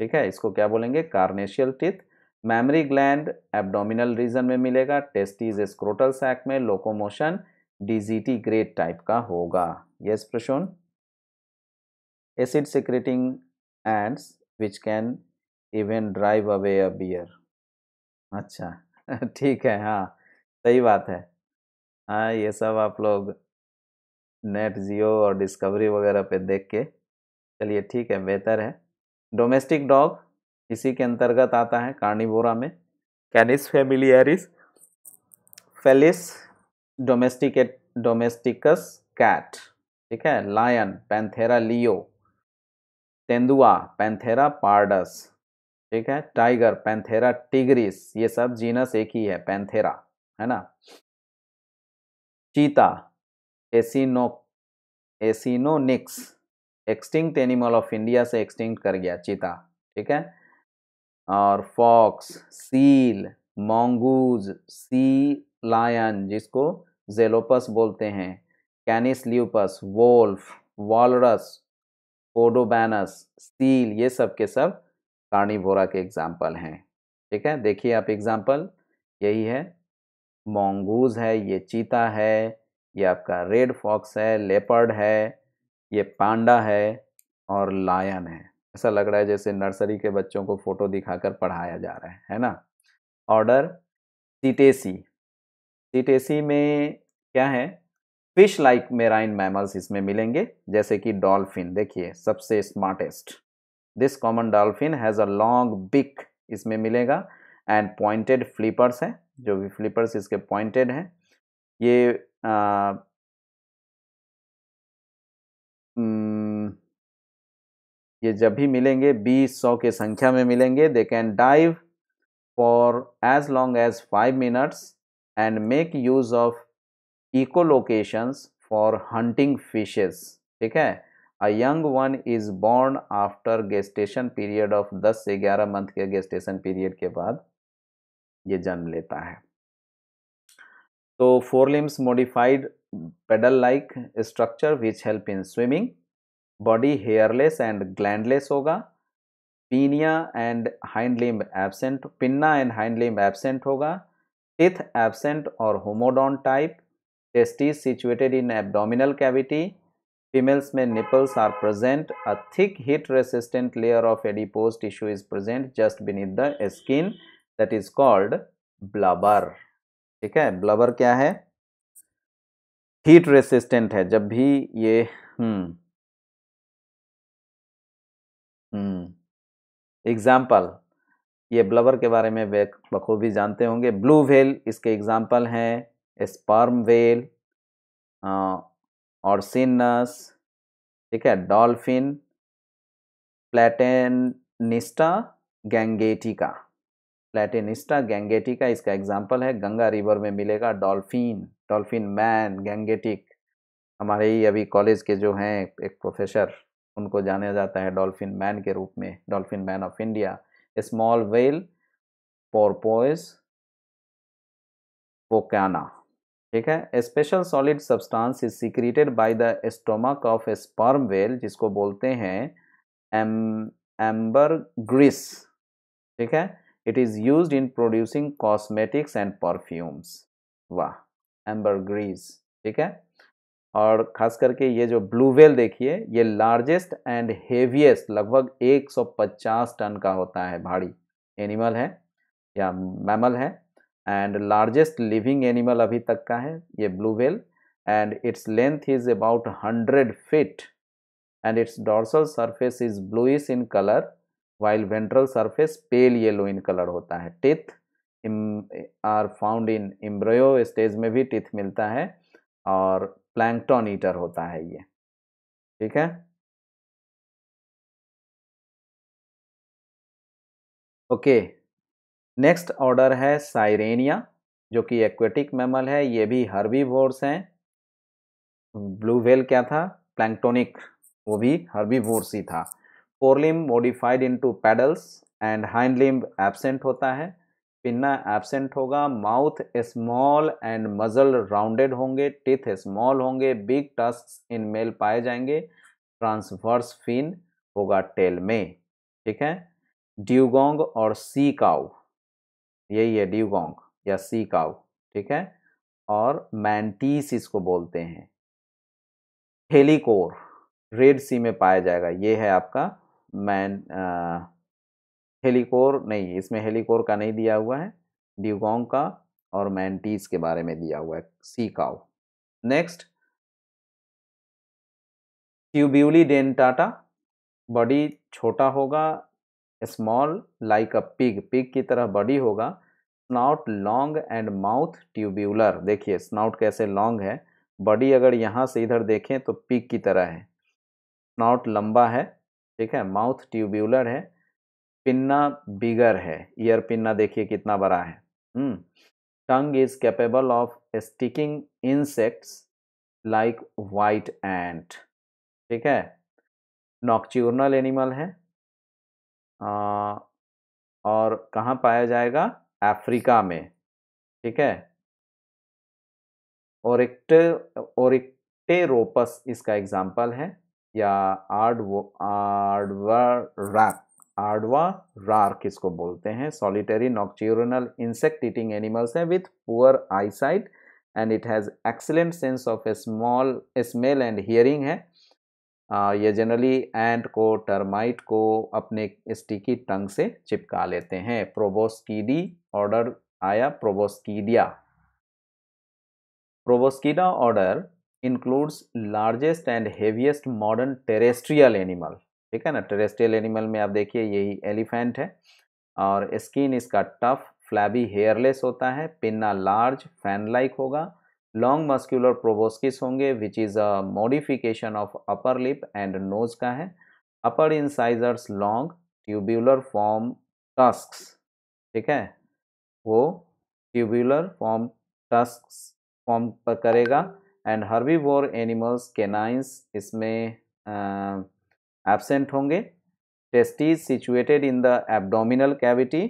ठीक है? इसको क्या बोलेंगे? Carnassial teeth mammary gland abdominal region में मिलेगा टेस्टीज स्क्रोटल सैक में लोकोमोशन डीजीटी ग्रेड टाइप का होगा। Yes प्रशोन acid secreting ends which can even drive away a bear अच्छा ठीक है हाँ सही बात है। हाँ ये सब आप लोग नेट जियो और डिस्कवरी वगैरह पे देख के, चलिए ठीक है, बेहतर है। डोमेस्टिक डॉग इसी के अंतर्गत आता है कार्निवोरा में। Canis familiaris Felis domesticate domesticus cat ठीक है? लायन पैंथेरा लियो तेंदुआ पैंथेरा पार्डस ठीक है? टाइगर पैंथेरा टिग्रिस ये सब जीनस एक ही है पैंथेरा है ना? Cheetah acino Acinonyx extinct animal of India से एक्सटिंक्ट कर गया, चीता, ठीक है? और fox seal mongoose sea lion जिसको जेलोपस बोलते हैं Canis lupus wolf walrus Odobenus seal ये सब के सब कार्निवोरा के एग्ज़ाम्पल हैं, ठीक है? देखिए आप एग्ज़ाम्पल यही है मोंगूज है, ये चीता है, ये आपका रेड फॉक्स है लेपर्ड है ये पांडा है और लायन है। ऐसा लग रहा है जैसे नर्सरी के बच्चों को फ़ोटो दिखाकर पढ़ाया जा रहा है है ना? ऑर्डर सीटेसी। सीटेसी में क्या है? फ़िश लाइक मेराइन मैमल्स इसमें मिलेंगे, जैसे कि डॉल्फिन। देखिए, सबसे smartest. This common dolphin has a long beak इसमें मिलेगा एंड पॉइंटेड फ्लिपर्स हैं, जो भी फ्लिपर्स इसके पॉइंटेड हैं। ये ये जब भी मिलेंगे, बीस सौ के संख्या में मिलेंगे। They can dive for as long as five minutes and make use of echolocations for hunting fishes ठीक है? A young one is born after gestation period of 10 से 11 मंथ के गेस्टेशन पीरियड के बाद ये जन्म लेता है। तो forelimbs modified paddle like structure which help in swimming body hairless and glandless होगा, pinna and hind limb absent pinna and hind limb absent होगा टिथ एबसेंट और homodont type testes situated in abdominal cavity females में nipples are present a thick heat resistant layer of adipose tissue is present just beneath the skin that is called blubber ठीक है? Blubber क्या है? Heat resistant है, जब भी ये हम्म example ये ब्लवर के बारे में बखूबी जानते होंगे। ब्लू वेल इसके एग्ज़ाम्पल हैं स्पर्म वेल और सिनस ठीक है dolphin Platanista gangetica Platanista gangetica इसका एग्ज़ाम्पल है, गंगा रिवर में मिलेगा डॉल्फिन डॉल्फिन मैन, गैंगेटिक, हमारे ही अभी कॉलेज के जो हैं, एक प्रोफेसर, उनको जाना जाता है डॉल्फिन मैन के रूप में, dolphin man of India. Small whale, porpoise Phocoena ठीक है? Special solid substance is secreted by the stomach of sperm whale जिसको बोलते हैं एम एम्बर ग्रीस ठीक है? It is use in producing cosmetics and perfumes वाह! एम्बर ग्रीस ठीक है? और खास करके ये जो ब्लू वेल देखिए, ये लार्जेस्ट एंड हेवीएस्ट लगभग 150 टन का होता है भारी एनिमल है, या मैमल है एंड लार्जेस्ट लिविंग एनिमल अभी तक का है ये blue whale and its length is about 100 feet and its dorsal surface is bluish in colour while ventral surface pale yellow in colour होता है। Teeth are found in embryo stage में भी teeth मिलता है और प्लैंकटन ईटर होता है ये। ठीक है? ओके। नेक्स्ट ऑर्डर है साइरेनिया, जो कि एक्वेटिक मैमल है। ये भी हर्बीवोर्स हैं। ब्लू वेल क्या था? प्लैंक्टोनिक, वो भी हर्बी हर्बीवोर्स ही था। Forelimb modified into paddles and hind limb absent होता है। पिन्ना एबसेंट होगा mouth small and muzzle rounded होंगे टिथ स्मॉल होंगे बिग टस्क इन मेल पाए जाएँगे ट्रांसवर्स फिन होगा टेल में, ठीक है? ड्यूगोंग और सी काउ यही है ड्यूगोंग या सी काउ ठीक है? और मैंटीस इसको बोलते हैं। हेलीकोर रेड सी में पाया जाएगा, ये है आपका मैन हेलीकोर नहीं, इसमें हेलीकोर का नहीं दिया हुआ है, ड्यूगोंग का और मैंटीज के बारे में दिया हुआ है sea cow next. Tubulidentata body छोटा होगा, small like a pig pig की तरह बॉडी होगा, snout long and mouth tubular. देखिए, स्नाउट कैसे लॉन्ग है, बॉडी अगर यहाँ से इधर देखें तो पिग की तरह है। स्नाउट लंबा है, ठीक है, माउथ ट्यूब्यूलर है पिन्ना बिगर है। ईयर पिन्ना देखिए कितना बड़ा है। Tongue is capable of sticking insects like white ant ठीक है? नॉक्च्यूरनल एनिमल है। आ, और कहाँ पाया जाएगा? अफ्रीका में। ठीक है? ओरिक्ट ओरिक्टेरोपस इसका एग्ज़ाम्पल है। या आर्ड आर्डवर रैप आडवा रार्क इसको बोलते हैं? Solitary nocturnal insect eating animals है with poor eyesight and it has excellent sense of small smell and hearing है। uh, ये जनरली एंट को टर्माइट को अपने स्टिकी टंग से चिपका लेते हैं। प्रोबोस्कीडी ऑर्डर आया Proboscidea Proboscidea order includes largest and heaviest modern terrestrial animal ठीक है ना? टेरेस्ट्रियल एनिमल में आप देखिए, यही एलिफेंट है और स्किन इसका टफ फ्लैबी हेयरलेस होता है। पिन्ना लार्ज फ़ैन लाइक होगा। लॉन्ग मस्क्यूलर प्रोबोस्किस होंगे which is a modification of upper lip and nose का है। Upper incisors long tubular form tusk ठीक है? वो ट्यूब्यूलर फॉर्म टस्क फॉर्म करेगा। एंड हर्बीवोर एनिमल्स केनाइंस इसमें एबसेंट होंगे। Testes situated in the abdominal cavity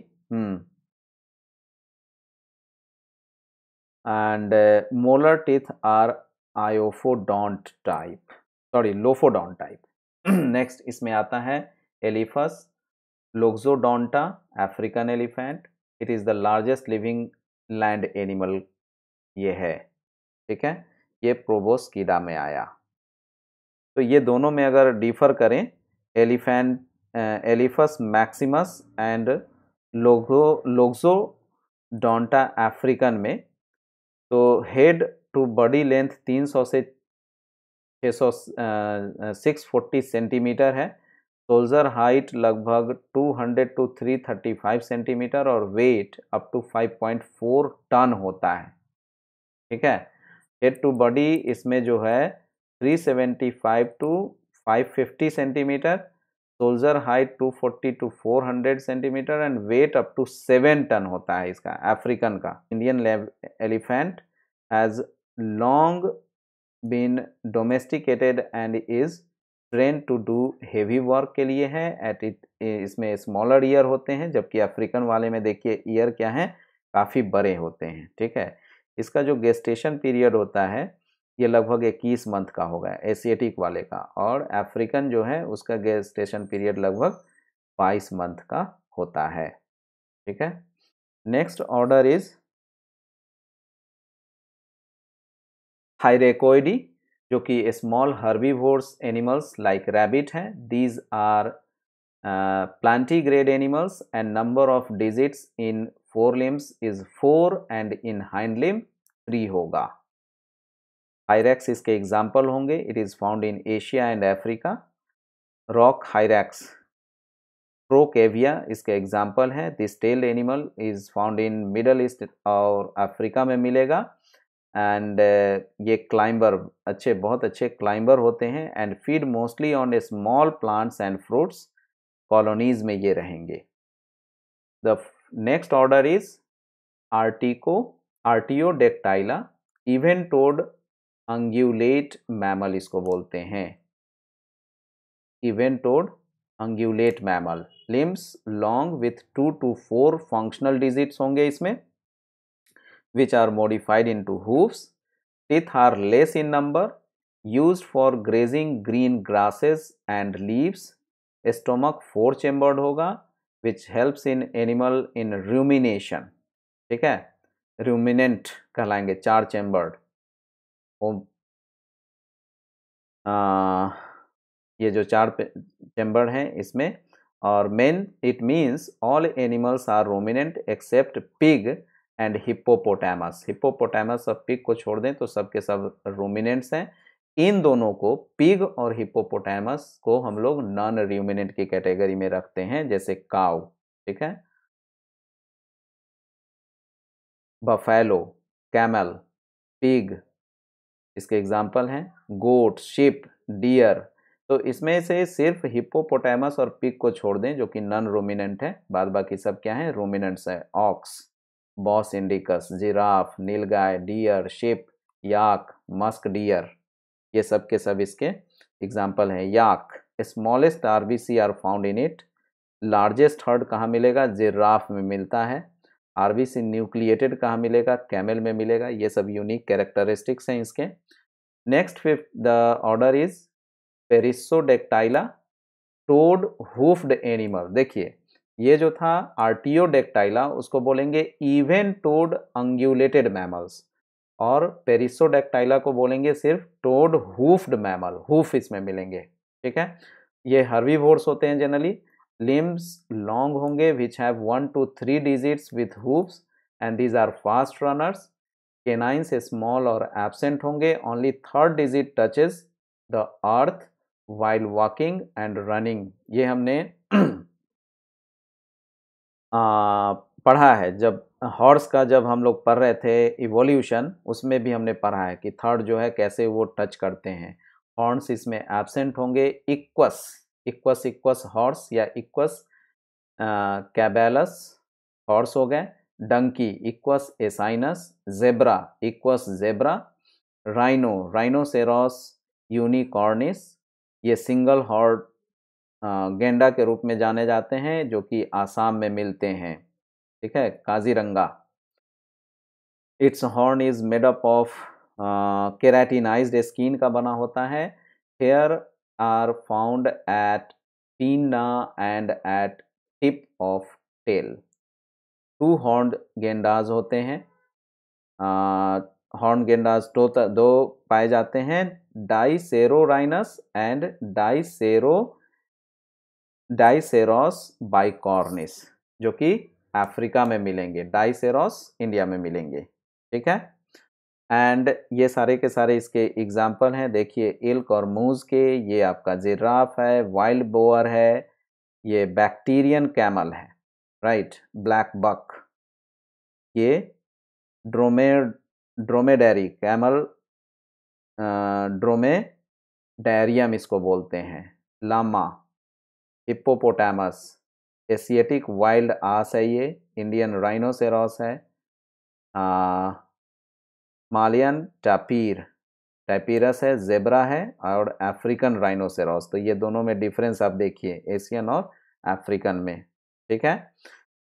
and molar teeth are आयोफोडोंट type sorry lophodont type next इसमें आता है Elephas Loxodonta African elephant it is the largest living land animal ये है। ठीक है? ये प्रोबोस कीडा में आया। तो ये दोनों में अगर डिफर करें एलिफेंट एलिफस मैक्सिमस एंड लोगो लोगो डोंटा अफ्रीकन में तो हेड टू बॉडी लेंथ 300 से 600 सिक्स फोर्टी सेंटीमीटर है। सोल्जर हाइट लगभग 200 टू 335 सेंटीमीटर और वेट अप टू 5.4 टन होता है। ठीक है? हेड टू बॉडी इसमें जो है 375 to 550 centimetre shoulder height 240 to 400 centimetre and weight up to seven ton होता है इसका अफ्रीकन का Indian elephant has long been domesticated and is train to do heavy work के लिए है एट इट इसमें स्मॉलर ईयर होते हैं, जबकि अफ्रीकन वाले में देखिए ईयर क्या है, काफ़ी बड़े होते हैं, ठीक है? इसका जो गेस्टेशन पीरियड होता है ये लगभग 21 मंथ का होगा एशियाटिक वाले का। और अफ्रीकन जो है, उसका गेस्टेशन पीरियड लगभग बाईस मंथ का होता है। ठीक है? नेक्स्ट ऑर्डर इज़ हाइरेकोइडी, जो कि small herbivores animals like rabbit हैं। These are plantigrade animals and number of digits in forelimbs is 4 and in hind limb 3 होगा। हायरैक्स इसके एग्ज़ाम्पल होंगे। It is found in Asia and Africa rock hyrax Procavia इसके example है। This tail animal is found in Middle East और Africa में मिलेगा। And uh, ये climber अच्छे बहुत अच्छे क्लाइंबर होते हैं। And feed mostly on a small plants and fruits colonies में ये रहेंगे। The next order is artico Artiodactyla even even toed ungulate mammal इसको बोलते हैं। Even toed ungulate mammal limbs long with two two four functional digits होंगे इसमें which are modified into hoofs teeth are less in number use for grazing green grasses and leaves stomach four chambered होगा which helps in animal in rumination ठीक है? Ruminant कहलाएँगे चार chambered chambered ये जो चार chamber हैं इसमें, और main, it means all animals are ruminant except pig and hippopotamus. Hippopotamus और पिग को छोड़ दें तो सब के सब रोमिनेंट्स हैं। इन दोनों को पिग और हिप्पोपोटामस को हम लोग नॉन र्यूमिनेंट की कैटेगरी में रखते हैं, जैसे काउ, ठीक है? बफेलो, कैमल, पिग इसके एग्ज़ाम्पल हैं गोट शिप डियर तो इसमें से सिर्फ़ हिप्पोपोटामस और पिक को छोड़ दें, जो कि नॉन रोमिनेंट है। बाद बाकी सब क्या है? रोमिनेंट्स है। Ox Bos indicus giraffe nilgai deer sheep yak musk deer ये सब के सब इसके एग्ज़ाम्पल हैं। Yak smallest R B C are found in it largest herd कहाँ मिलेगा? जिराफ में मिलता है। आर बी सी न्यूक्लिएटेड कहाँ मिलेगा? कैमल में मिलेगा। ये सब यूनिक कैरेक्टरिस्टिक्स हैं इसके। Next fifth the order is Perissodactyla toed hoofed animal देखिए, ये जो था आर्टियो डेक्टाइला उसको बोलेंगे इवेन टोड अंग्यूलेटेड मैमल्स और पेरिसोडेक्टाइला को बोलेंगे सिर्फ़ टोड हुफ्ड मैमल हुफ इसमें मिलेंगे। ठीक है? ये हर्बीवोर्स होते हैं जनरली लिम्स लॉन्ग होंगे which have one two three digits with hoofs and these are fast runners canines small और एबसेंट होंगे only third digit touches the earth while walking and running ये हमने आ, पढ़ा है। जब हॉर्स का जब हम लोग पढ़ रहे थे इवोल्यूशन उसमें भी हमने पढ़ा है कि थर्ड जो है कैसे वो टच करते हैं। हॉर्न्स इसमें एबसेंट होंगे इक्वस इक्वस इक्वस हॉर्स या इक्वस कैबेलस हॉर्स हो गए, donkey Equus asinus, zebra Equus zebra, rhino, rhinoceros, unicornis, ये सिंगल हॉर्ड गेंडा के रूप में जाने जाते हैं जो कि आसाम में मिलते हैं, ठीक है, Kaziranga. It's horn is made up of keratinized skin का बना होता है, hair are found at Tina and at tip of tail two horn गेंडाज होते हैं। हॉर्न गेंडाज दो दो पाए जाते हैं। डाइसेरोराइनस एंड डाइसेरो डाइसेरोस बाइकॉर्निस जो कि अफ्रीका में मिलेंगे। डाइसेरोस इंडिया में मिलेंगे। ठीक है? एंड ये सारे के सारे इसके एग्ज़ाम्पल हैं। देखिए इल्क और मूज के, ये आपका जिराफ है वाइल्ड बोअर है, ये बैक्टीरियन कैमल है राइट ब्लैक बक ये ड्रोमे ड्रोमेडेरी कैमल ड्रोमे डायरियम इसको बोलते हैं। Llama hippopotamus Asiatic wild ass है ये। इंडियन राइनोसेरॉस है। Malayan tapir. टापीरस है, जेबरा है और अफ्रीकन राइनोसेरॉस तो ये दोनों में डिफरेंस आप देखिए एशियन और अफ्रीकन में। ठीक है?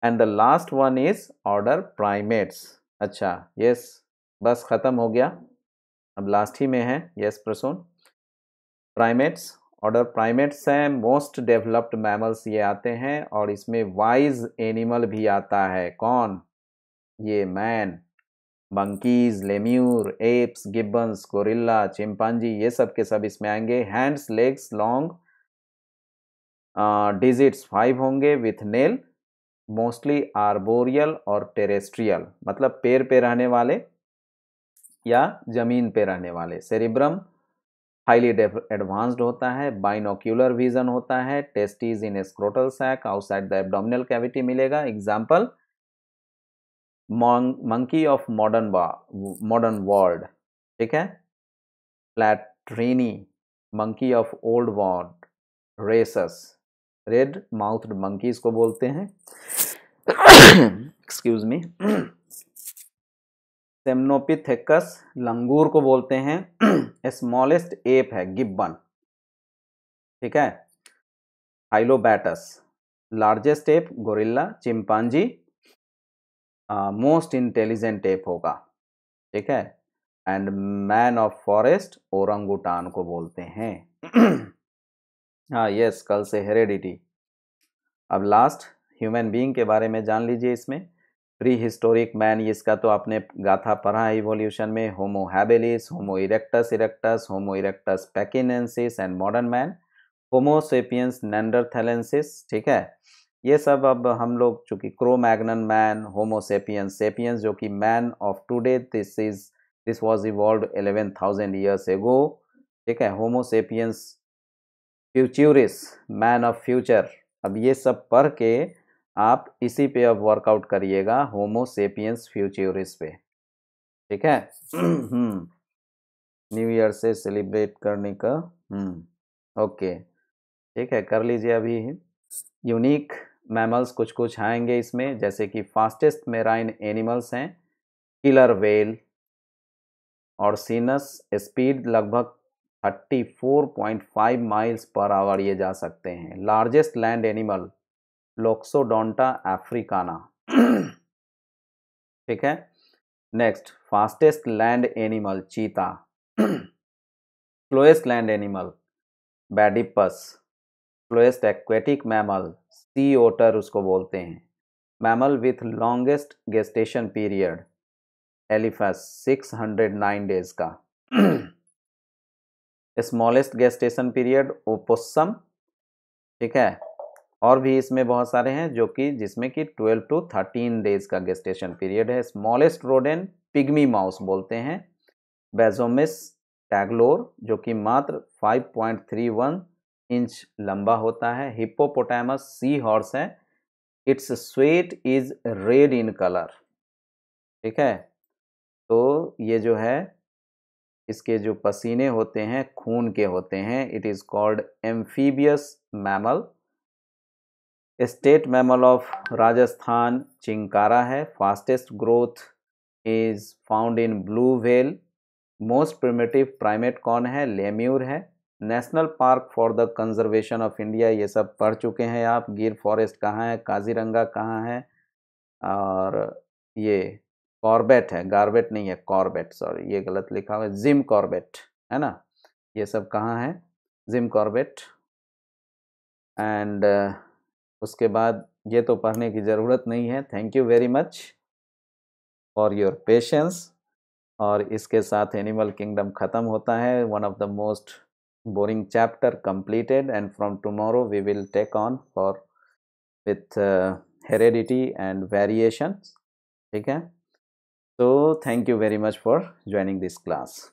And the last one is order primates अच्छा यस बस ख़त्म हो गया। अब लास्ट ही में है। Yes Prasoon. Primates order primates हैं। मोस्ट डेवलप्ड मैमल्स ये आते हैं और इसमें वाइज एनिमल भी आता है। कौन? ये man monkeys lemur apes gibbons gorilla chimpanzee ये सब के सब इसमें आएँगे। Hands legs long digits five होंगे विथ नेल मोस्टली आर्बोरियल और टेरेस्ट्रियल मतलब पेड़ पे रहने वाले या ज़मीन पे रहने वाले। सेरिब्रम हाईली एडवांस्ड होता है बाइनोक्यूलर विजन होता है testes in scrotal sac outside the abdominal cavity मिलेगा। Example monkey of modern modern world ठीक है? Platyrrhini monkey of old world rhesus red mouthed monkeys को बोलते हैं। एक्सक्यूज मी सेमनोपिथेकस लंगूर को बोलते हैं। स्मॉलेस्ट एप है, गिब्बन। ठीक है? Hylobates largest ape gorilla chimpanzee most intelligent ape होगा, ठीक है? And man of forest orangutan को बोलते हैं। हाँ यस कल से हेरेडिटी अब लास्ट ह्यूमन बीइंग के बारे में जान लीजिए इसमें। प्री हिस्टोरिक मैन इसका तो आपने गाथा पढ़ा इवोल्यूशन में। Homo habilis Homo erectus erectus Homo erectus pekinensis and modern man Homo sapiens neanderthalensis ठीक है? ये सब अब हम लोग चूँकि Cro Magnon man Homo sapiens sapiens जो कि man of today this is this was evolve eleven thousand years ago ठीक है? Homo sapiens futuris man of future अब ये सब पढ़ के आप इसी पे अब वर्कआउट करिएगा होमोसेपियंस फ्यूचरिस पे। ठीक है? न्यू ईयर से सेलिब्रेट करने का हम्म। ओके ठीक है? कर लीजिए अभी। यूनिक मैमल्स कुछ कुछ आएँगे इसमें, जैसे कि फास्टेस्ट मेराइन एनिमल्स हैं किलर वेल और सीनस स्पीड लगभग 34.5 माइल्स पर आवर ये जा सकते हैं। Largest land animal Loxodonta africana ठीक है? Next fastest land animal cheetah slowest land animal Bradypus slowest aquatic mammal sea otter उसको बोलते हैं। Mammal with longest gestation period, Elephas 609 days का। स्मॉलेस्ट गेस्टेशन पीरियड ओपोसम ठीक है? और भी इसमें बहुत सारे हैं जो कि जिसमें कि 12 टू 13 डेज़ का गेस्टेशन पीरियड है। स्मॉलेस्ट रोडेन पिग्मी माउस बोलते हैं। बेजोमिस टैगलोर, जो कि मात्र 5.31 इंच लंबा होता है। हिप्पोपोटामस सी हॉर्स है। It's sweat is red in colour. ठीक है? तो ये जो है, इसके जो पसीने होते हैं, खून के होते हैं it is called amphibious mammal state mammal of Rajasthan chinkara है। Fastest growth is found in blue whale most primitive primate कौन है? लेम्यूर है। National park for the conservation of India, ये सब पढ़ चुके हैं आप। गिर फॉरेस्ट कहाँ है? काजीरंगा कहाँ है? और ये कॉर्बेट है। गार्बेट नहीं है, कॉर्बेट, सॉरी, ये गलत लिखा हुआ है। जिम कॉर्बेट, है ना? ये सब कहाँ है? Jim Corbett. एंड उसके बाद ये तो पढ़ने की ज़रूरत नहीं है। Thank you very much for your patience. और इसके साथ एनिमल किंगडम ख़त्म होता है। One of the most boring chapter completed and from tomorrow we will take on for with uh, heredity and variations. Okay? So thank you very much for joining this class.